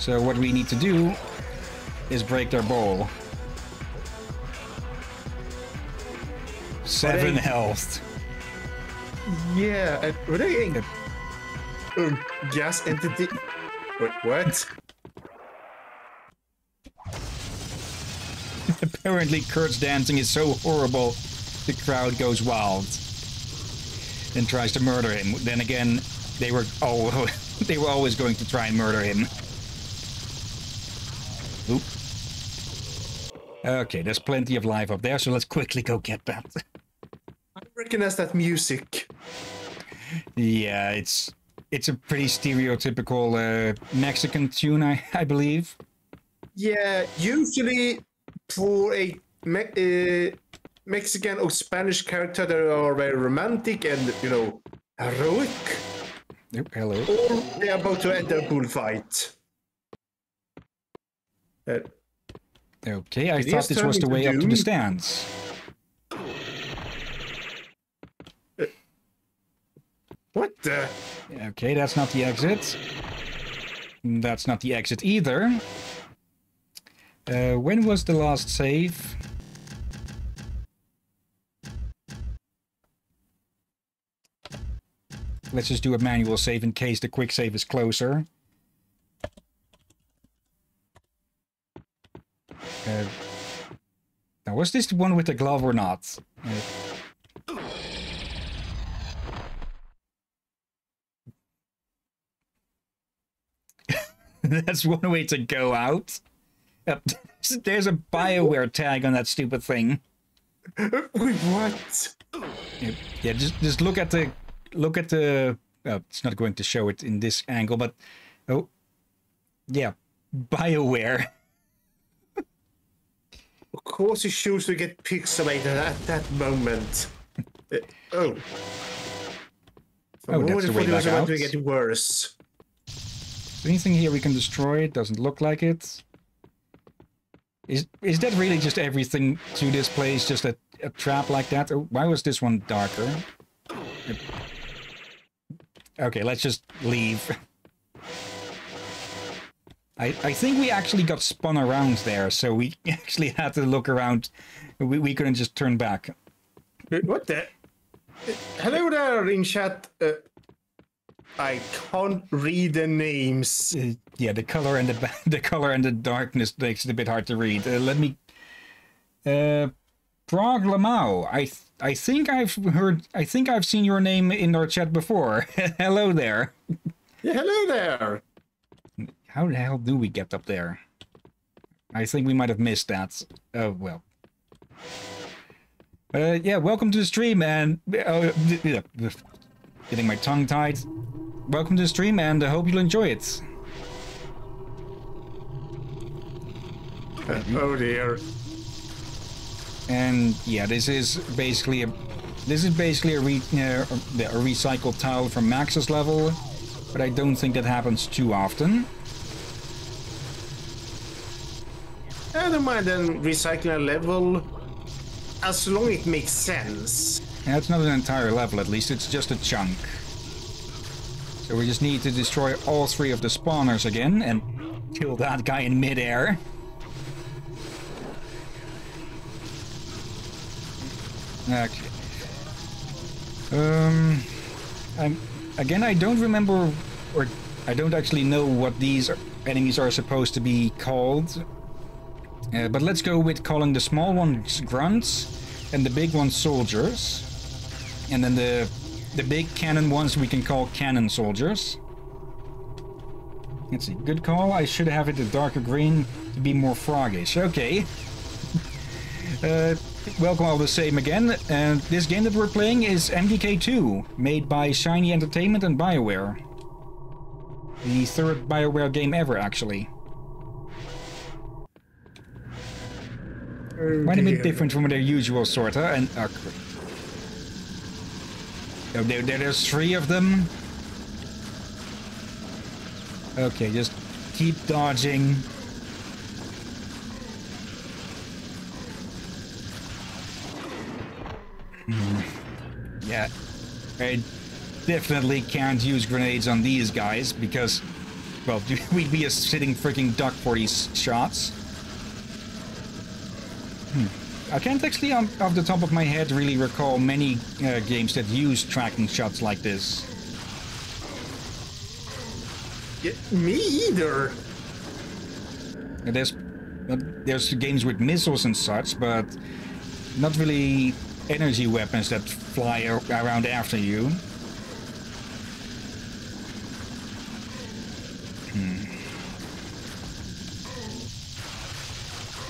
So what we need to do is break their bowl. Seven Alright. health. Yeah, were they uh, gas entity? Wait, what? [LAUGHS] Apparently, Kurt's dancing is so horrible, the crowd goes wild and tries to murder him. Then again, they were oh, [LAUGHS] they were always going to try and murder him. Oop. Okay, there's plenty of life up there, so let's quickly go get that. I recognize that music. yeah, it's it's a pretty stereotypical uh, Mexican tune, I, I believe. Yeah, usually for a me- uh, Mexican or Spanish character that are very romantic and you know heroic, Oh, hello. or they are about to enter a bullfight. Uh, Okay, I thought this was the way up to the stands. what the? Okay, that's not the exit. That's not the exit either. Uh, when was the last save? Let's just do a manual save in case the quick save is closer. Uh, now, was this the one with the glove or not? Uh, [LAUGHS] That's one way to go out. Uh, [LAUGHS] There's a Bioware tag on that stupid thing. Wait, what? Yeah, yeah, just just look at the look at the. Uh, it's not going to show it in this angle, but oh, yeah, Bioware. [LAUGHS] Of course, you choose to get pixelated at that moment. Uh, oh. For Oh, that's the way thought it was back about to out. get worse. Anything here we can destroy? It doesn't look like it. Is is that really just everything to this place? Just a, a trap like that? Or why was this one darker? Okay, let's just leave. [LAUGHS] I, I think we actually got spun around there, so we [LAUGHS] actually had to look around. We, we couldn't just turn back. What the? Hello there in chat. Uh, I can't read the names. Uh, yeah, the color and the [LAUGHS] the color and the darkness makes it a bit hard to read. Uh, let me. Uh, Prague Lamau. I th- I think I've heard. I think I've seen your name in our chat before. [LAUGHS] Hello there. Yeah, hello there. How the hell do we get up there? I think we might have missed that. Oh well. Uh, yeah, welcome to the stream and uh, getting my tongue tied. Welcome to the stream and I hope you'll enjoy it. Oh dear. And yeah, this is basically a this is basically a, re, uh, a recycled tile from Max's level, but I don't think that happens too often. I don't mind then recycling a level as long it makes sense. Yeah, it's not an entire level, at least it's just a chunk. So we just need to destroy all three of the spawners again and kill that guy in midair. Okay. Um, I'm, again, I don't remember, or I don't actually know what these enemies are supposed to be called. Uh, but let's go with calling the small ones grunts and the big ones soldiers. And then the the big cannon ones we can call cannon soldiers. Let's see, good call. I should have it a darker green to be more froggish. Okay. [LAUGHS] uh, welcome all the same again. And this game that we're playing is MDK2, made by Shiny Entertainment and BioWare. The third BioWare game ever, actually. Quite a bit different from their usual sort, huh? And uh, oh, there, there, there's three of them. Okay, just keep dodging. Hmm. Yeah, I definitely can't use grenades on these guys because, well, [LAUGHS] we'd be a sitting freaking duck for these shots. Hmm. I can't actually, um, off the top of my head, really recall many uh, games that use tracking shots like this. Yeah, me either. There's uh, there's games with missiles and such, but not really energy weapons that fly ar- around after you. Hmm.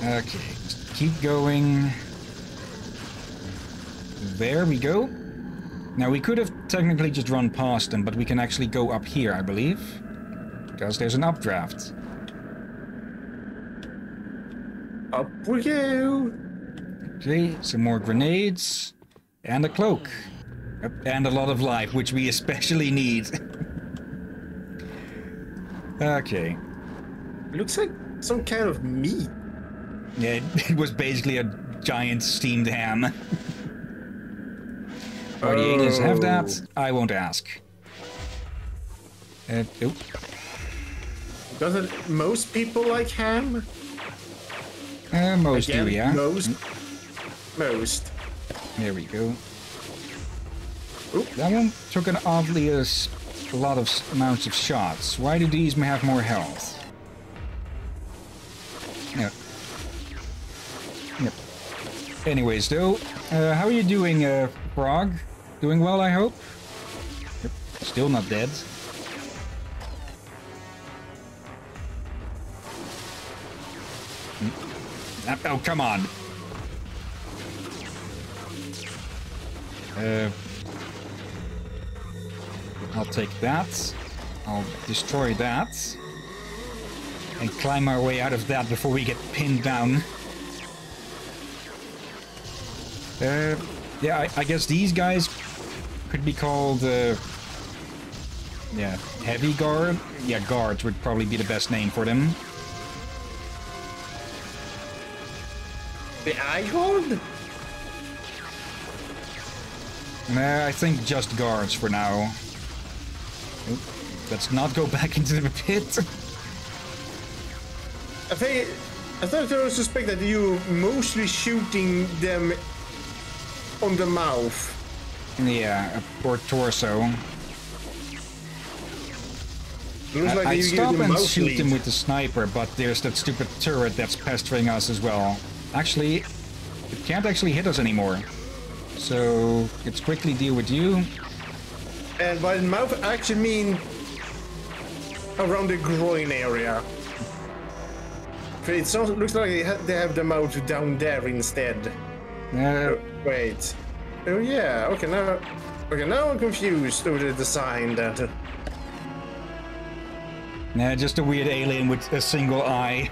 Okay, keep going. There we go. Now we could have technically just run past them, but we can actually go up here, I believe. Because there's an updraft. Up we go. Okay, some more grenades. And a cloak. And a lot of life, which we especially need. [LAUGHS] okay. Looks like some kind of meat. Yeah, it, [LAUGHS] it was basically a giant steamed ham. Are the aliens have that? I won't ask. Uh, oh, Doesn't most people like ham? uh, most Again, do, yeah. Most. Most. There we go. Oop. That one took an oddly a lot of amounts of shots. Why do these have more health? Yep. Yep. Anyways, though, uh, how are you doing, uh, Frog? Doing well, I hope? Yep. Still not dead. Hmm. Ah, Oh, come on. Uh, I'll take that. I'll destroy that. And climb our way out of that before we get pinned down. Uh, yeah, I, I guess these guys could be called, uh, yeah, heavy guard? Yeah, guards would probably be the best name for them. The Icon? Nah, I think just guards for now. Let's not go [LAUGHS] back into the pit. I think. I thought I suspect that you mostly shooting them on the mouth. yeah, or torso. Looks I, like I'd stop and shoot lead. them with the sniper, but there's that stupid turret that's pestering us as well. Actually, it can't actually hit us anymore. So, let's quickly deal with you. And by the mouth, I actually mean around the groin area. It sounds, looks like they, ha- they have the mouth down there instead. Uh, Wait. Oh yeah. Okay now. Okay now I'm confused over the design. That. nah, just a weird alien with a single eye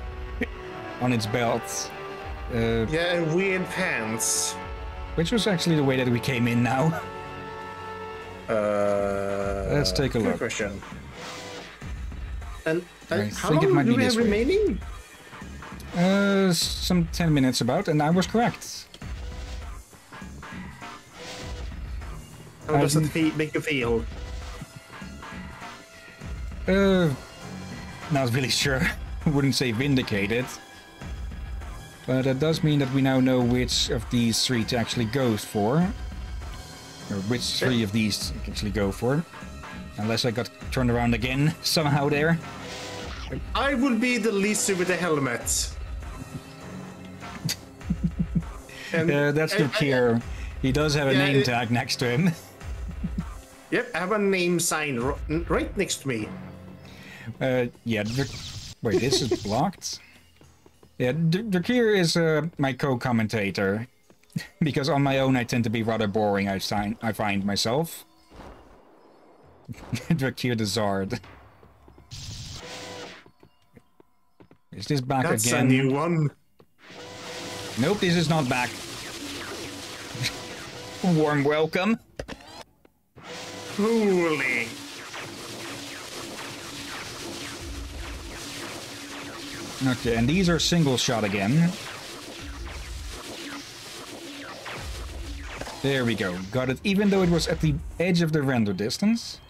[LAUGHS] on its belt. Uh, Yeah, and weird pants. which was actually the way that we came in now. [LAUGHS] Uh, Let's take a good look. Question. And uh, how think it long might do be we have way. remaining? Uh, some 10 minutes about, and I was correct. How does it feel, make you feel? Uh, not really sure. I [LAUGHS] wouldn't say vindicated. But that does mean that we now know which of these three to actually go for. Or which three of these to actually go for. Unless I got turned around again [LAUGHS] somehow there. I will be the lizard with the helmet. [LAUGHS] and Uh, that's and- Nukir. He does have a Yeah, name tag next to him. Yep, I have a name sign right next to me. Uh, yeah. Wait, this is [LAUGHS] blocked. Yeah, Drakir is uh, my co-commentator [LAUGHS] because on my own I tend to be rather boring. I find I find myself. [LAUGHS] Drakir the Zard. Is this back again? That's a new one. Nope, this is not back. Warm welcome. Okay, and these are single shot again. There we go. Got it, even though it was at the edge of the render distance.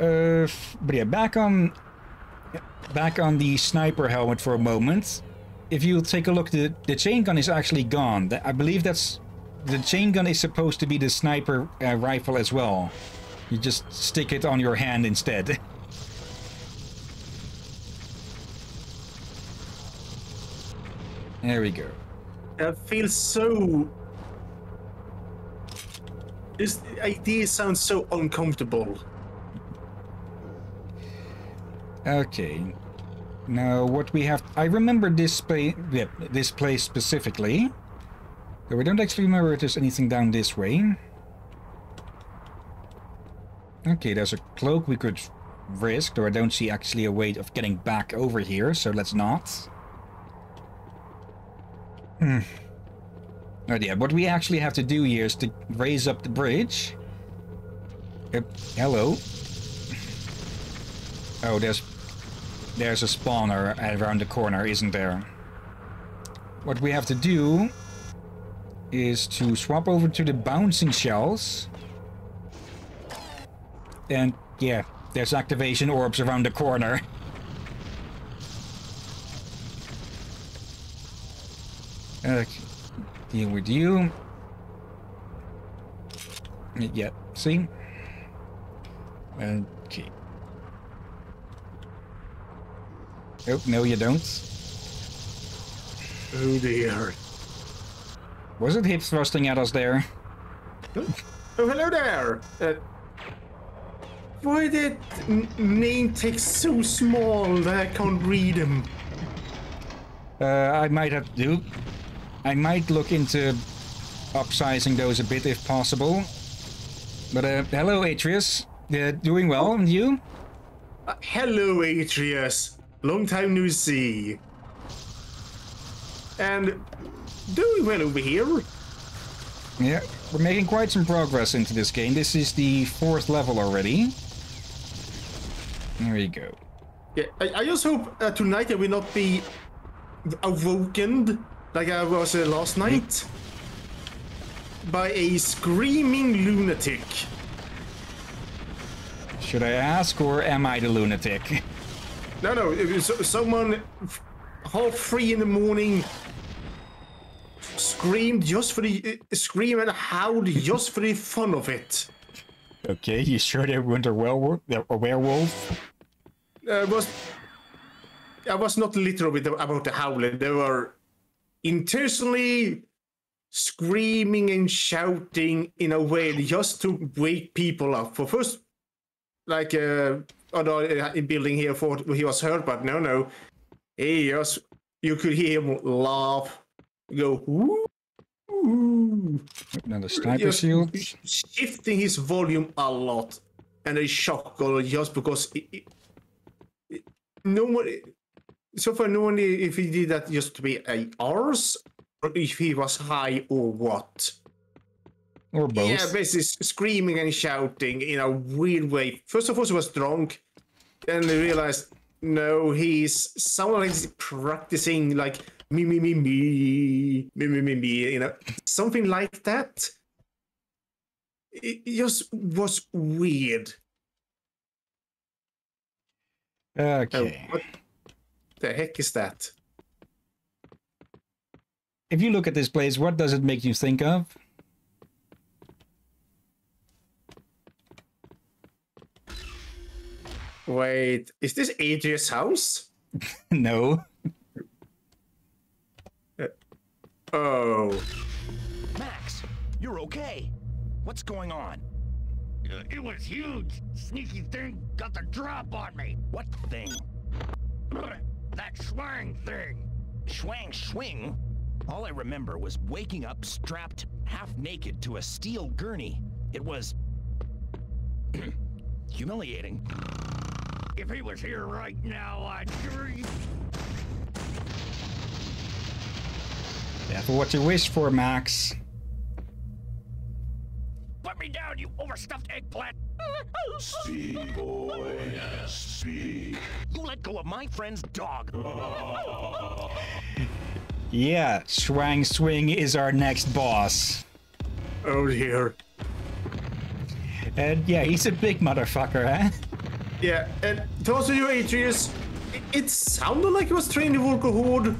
Uh, but yeah, back on... Back on the sniper helmet for a moment. If you take a look, the, the chain gun is actually gone. I believe that's... The chain gun is supposed to be the sniper uh, rifle as well. You just stick it on your hand instead. [LAUGHS] There we go. That feels so. This idea sounds so uncomfortable. Okay. Now, what we have... I remember this, pa- yeah, this place specifically. But we don't actually remember if there's anything down this way. Okay, there's a cloak we could risk, though I don't see actually a way of getting back over here, so let's not. Hmm. Oh yeah, what we actually have to do here is to raise up the bridge. Hello. Oh, there's there's a spawner around the corner, isn't there? What we have to do is to swap over to the bouncing shells. And yeah, there's activation orbs around the corner. Okay, deal with you. Yeah, see? Okay. Oh, no you don't. Oh dear. Was it hip thrusting at us there? Oh, hello there. Uh, why did name text so small that I can't read them? Uh, I might have to. I might look into upsizing those a bit if possible. But uh, hello, Atreus. Uh, doing well, and you? Uh, hello, Atreus. Long time no see. And doing well over here. Yeah, we're making quite some progress into this game. This is the fourth level already. There you go. Yeah, I, I just hope uh, tonight I will not be awoken like I was uh, last night by a screaming lunatic. Should I ask, or am I the lunatic? No, no, it was someone half three in the morning screamed just for the uh, scream and howled just for the fun of it. Okay, you sure they weren't a werewolf? A werewolf? Uh, was I was not literal with the, about the howling. They were intentionally screaming and shouting in a way just to wake people up. For first, like uh, although in building here, thought he was hurt, but no, no, he just you could hear him laugh, go woo. woo. Another sniper Just shield. shifting his volume a lot, and a shotgun just because it, it, it- no one. So far, no one if he did that just to be a arse, or if he was high or what. Or both. Yeah, basically screaming and shouting in a weird way. First of all, he was drunk. Then they realized, no, he's someone is practicing like me, me, me, me, me, me, me, me, you know, something like that. It just was weird. Oh, Okay. what the heck is that? If you look at this place, what does it make you think of? Wait, is this AJ's house? [LAUGHS] no. Oh, Max, you're okay. What's going on? Uh, It was huge. Sneaky thing got the drop on me. What thing? [CLEARS THROAT] That Shwang thing. Shwang Schwing? All I remember was waking up strapped half naked to a steel gurney. It was [CLEARS THROAT] humiliating. If he was here right now, I'd sure. That's what you wish for, Max. Put me down, you overstuffed eggplant. Speak, boy, speak. You let go of my friend's dog. [LAUGHS] Yeah, Shwang Schwing is our next boss. oh dear. And yeah, he's a big motherfucker, huh? Yeah, and to answer you, Atreus, it, it sounded like he was trained in Volker Horde,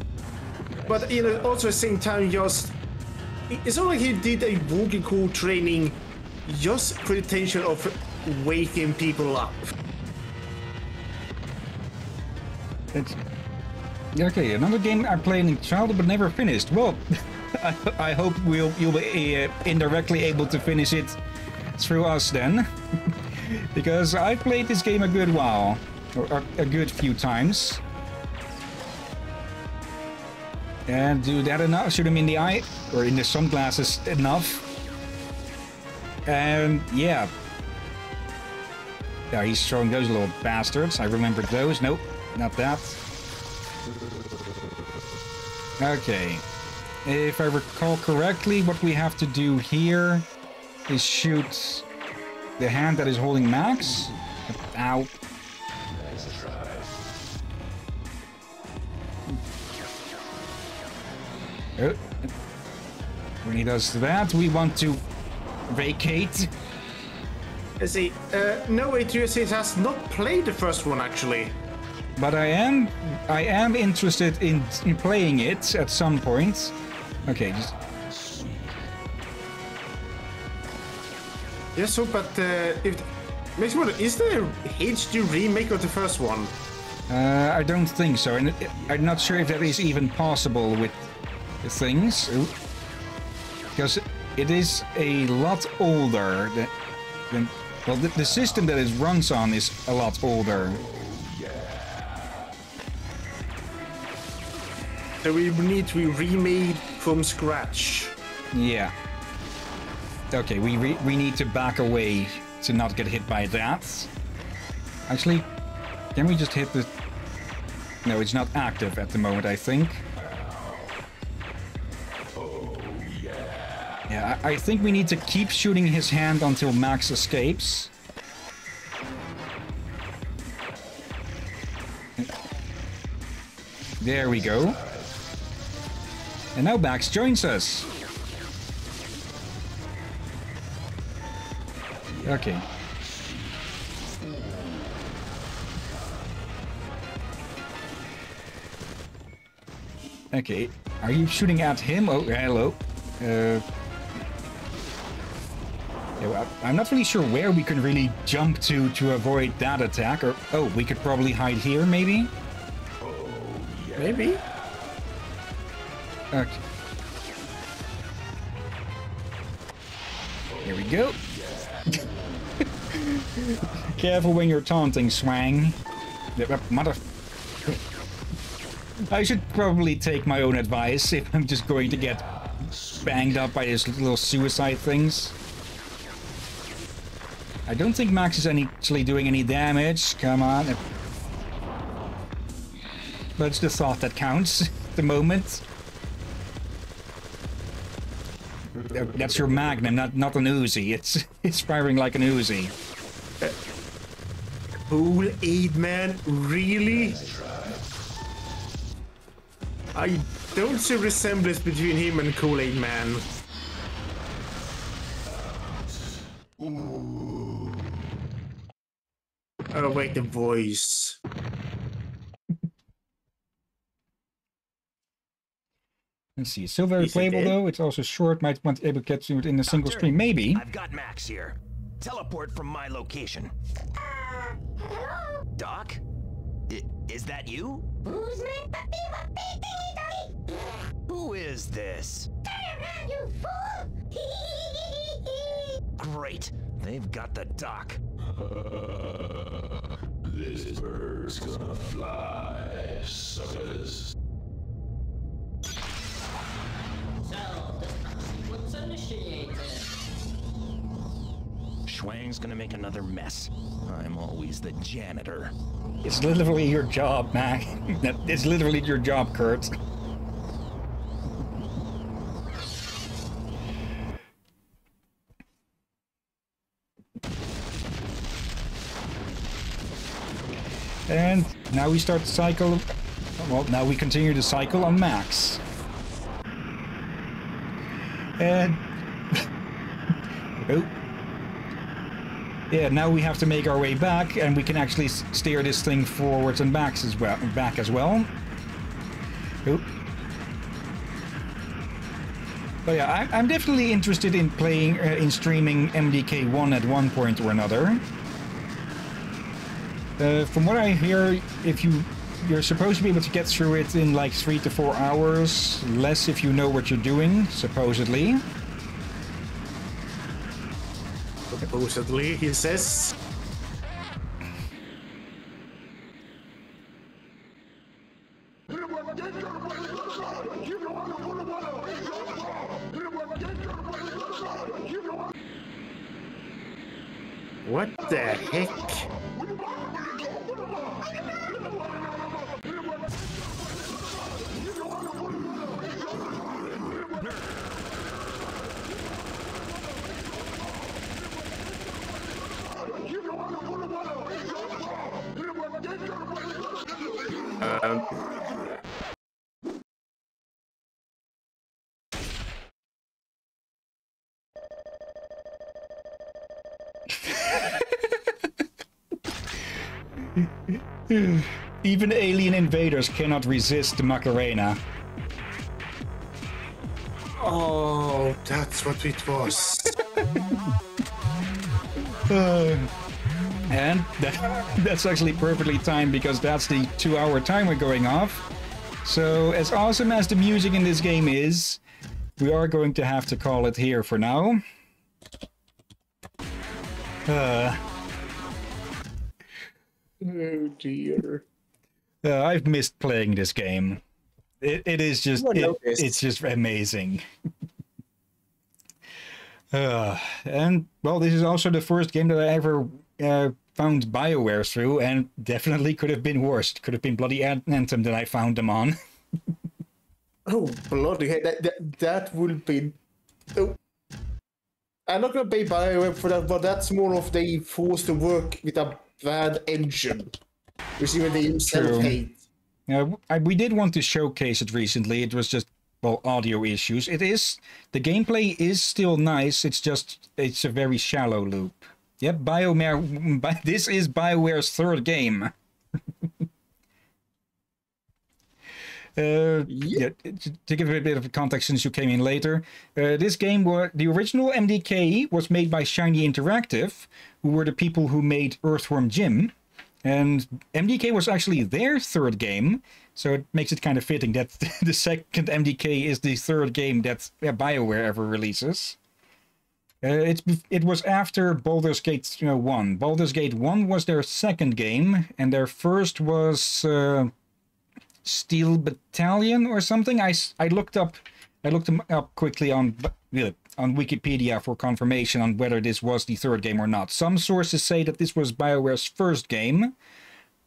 but you know, also at the same time, just it's not like he did a Volker Horde training just for the of waking people up. It's... Okay, another game I played in childhood but never finished. Well, [LAUGHS] I, hope we'll you'll be uh, indirectly able to finish it through us then, [LAUGHS] because I played this game a good while, or a good few times. And do that enough? Shoot him in the eye or in the sunglasses enough. And yeah. Yeah, he's throwing those little bastards. I remember those. Nope, not that. Okay. If I recall correctly, what we have to do here is shoot the hand that is holding Max. Ow. When he does that, we want to vacate. Let's see. Uh, no, Atreus has not played the first one actually. But I am, I am interested in, in playing it at some point. Okay, just Yes, so but uh, if makes me wonder, is there a HD remake of the first one? Uh, I don't think so, and I'm not sure if that is even possible with things, Ooh. because it is a lot older than, than well, the, the system that it runs on is a lot older. So we need to be remade from scratch. Yeah. Okay, we re- we need to back away to not get hit by that. Actually, can we just hit the? No, it's not active at the moment. I think. Yeah, I, think we need to keep shooting his hand until Max escapes. There we go. And now Max joins us. Okay. Okay. Are you shooting at him? Oh, hello. Uh, yeah, I'm not really sure where we can really jump to to avoid that attack. Or oh, we could probably hide here, maybe. oh Maybe. Okay. Here we go. [LAUGHS] Careful when you're taunting, Shwang. Mother. I should probably take my own advice if I'm just going to get banged up by these little suicide things. I don't think Max is actually doing any damage. Come on. But it's the thought that counts at [LAUGHS] the moment. That's your Magnum, not not an Uzi. It's [LAUGHS] it's firing like an Uzi. Kool Aid Man, really? I don't see resemblance between him and Kool Aid Man. Oh wait, the voice. Let's see. It's still very Is playable dead? though. It's also short. Might want to able to get to it in a single Doctor, stream. Maybe. I've got Max here. Teleport from my location. Doc? I- is that you? Who's my puppy puppy dingy Who is this? Turn around, you fool! [LAUGHS] Great. They've got the doc. [LAUGHS] This bird's gonna fly, suckers. What's initiated? Shwang's gonna make another mess. I'm always the janitor. It's literally your job, Mac. [LAUGHS] It's literally your job, Kurt. And now we start the cycle. Well, now we continue the cycle on Max. And [LAUGHS] oh, yeah, now we have to make our way back, and we can actually steer this thing forwards and backs as well. Back as well. Oop. But yeah, I, I'm definitely interested in playing, uh, in streaming MDK1 at one point or another. Uh, from what I hear, if you you're supposed to be able to get through it in like three to four hours, less if you know what you're doing, supposedly. Supposedly, he says. [SIGHS] Even alien invaders cannot resist the Macarena. oh, that's what it was. [LAUGHS] Uh, and that, [LAUGHS] that's actually perfectly timed because that's the two hour timer going off. So, as awesome as the music in this game is, we are going to have to call it here for now. Uh, oh dear. uh, I've missed playing this game. It, it is just it- it's just amazing. [LAUGHS] uh, and well, this is also the first game that I ever uh, found Bioware through, and definitely could have been worse. It could have been bloody An- Anthem that I found them on. [LAUGHS] Oh bloody hell! That that, that would be. Oh. I'm not gonna pay Bioware for that, but that's more of they forced to work with a bad engine, which even they self hate. Uh, I, we did want to showcase it recently. It was just well audio issues. It is the gameplay is still nice. It's just it's a very shallow loop. Yep, Bioware. [LAUGHS] Bi- This is Bioware's third game. [LAUGHS] Uh, yeah, to- give a bit of context, since you came in later, uh, this game was the original MDK was made by Shiny Interactive, who were the people who made Earthworm Jim, and MDK was actually their third game, so it makes it kind of fitting that [LAUGHS] the second MDK is the third game that BioWare ever releases. Uh, it's it was after Baldur's Gate you know, 1. Baldur's Gate 1 was their second game, and their first was uh, Steel Battalion or something. I, I looked up I looked them up quickly on on Wikipedia for confirmation on whether this was the third game or not. Some sources say that this was BioWare's first game,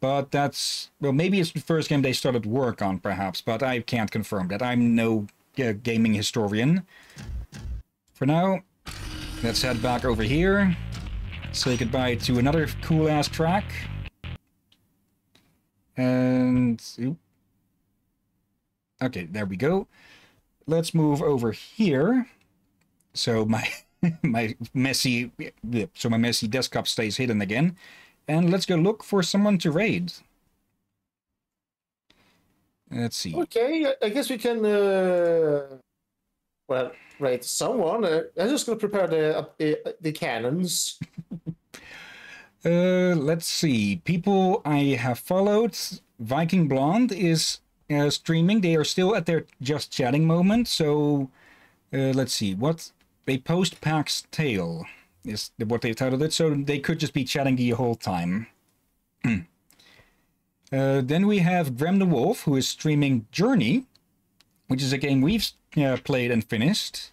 but that's well maybe it's the first game they started work on perhaps, but I can't confirm that. I'm no uh, gaming historian. For now, let's head back over here. Say goodbye to another cool ass track. And oop. Okay, there we go. Let's move over here. So my [LAUGHS] my messy so my messy desktop stays hidden again. And let's go look for someone to raid. Let's see. Okay, I- guess we can. Uh, well, raid someone. Uh, I'm just gonna prepare the uh, the, the cannons. [LAUGHS] Uh, let's see. People I have followed. Viking Blonde is uh, streaming. They are still at their just chatting moment. So uh, let's see. What they post Pack's Tale is what they titled it. So they could just be chatting the whole time. [CLEARS THROAT] Uh, then we have Graham the Wolf, who is streaming Journey, which is a game we've uh, played and finished.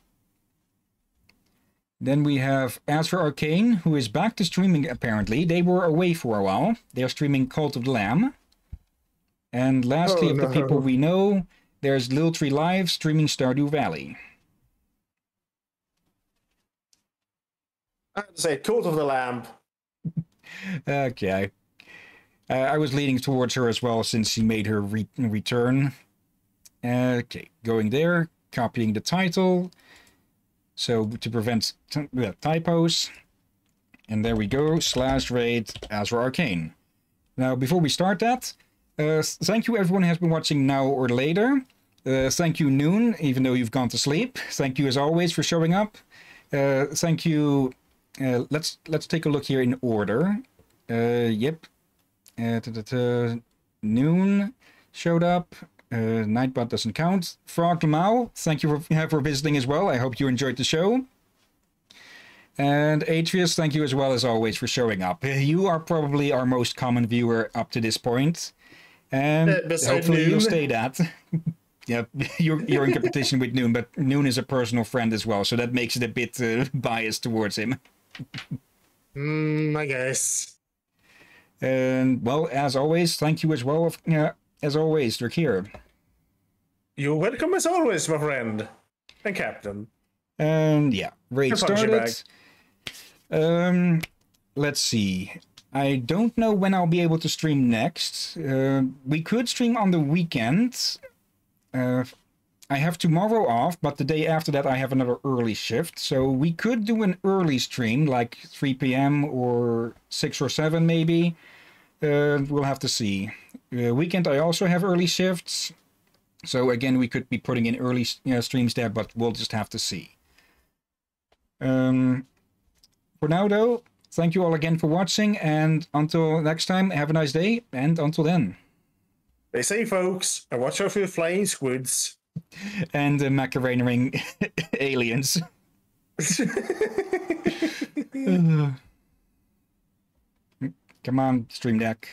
Then we have Azure Arcane, who is back to streaming apparently. They were away for a while. They're streaming Cult of the Lamb. And lastly, Oh, of the people we know, there's Lil Tree Live streaming Stardew Valley. I to say, Cult of the Lamb. Okay. Uh, I was leaning towards her as well since she made her re- return. Okay, going there, copying the title. So to prevent uh, typos. And there we go, slash raid Azure Arcane. Now, before we start that, uh, thank you everyone who has been watching now or later. Uh, thank you, Noon, even though you've gone to sleep. Thank you as always for showing up. Uh, thank you. Uh, let's let's take a look here in order. Uh, yep. Uh. Noon showed up. Uh, Nightbot doesn't count. Frog Lamau, thank you for, for visiting as well. I hope you enjoyed the show. And Atreus, thank you as well as always for showing up. You are probably our most common viewer up to this point. And Uh, hopefully you'll stay that. [LAUGHS] yeah, [LAUGHS] you're, you're in competition with Noon, but Noon is a personal friend as well, so that makes it a bit uh, biased towards him. Hmm, I guess. And well, as always, thank you as well. Of, uh, as always, Drakir here. You're welcome as always, my friend and captain. And yeah, raid Your started. Um, let's see. I don't know when I'll be able to stream next. Uh, we could stream on the weekend. Uh, I have tomorrow off, but the day after that I have another early shift. So we could do an early stream, like 3 p.m. or 6 or 7 maybe. Uh, we'll have to see. Uh, weekend I also have early shifts. So again, we could be putting in early uh, streams there, but we'll just have to see. Um, for now, though, thank you all again for watching, and until next time, have a nice day, and until then. They say, folks, and watch out for flying squids. And the macaroni [LAUGHS] aliens. [LAUGHS] Come on, Stream Deck.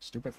Stupid.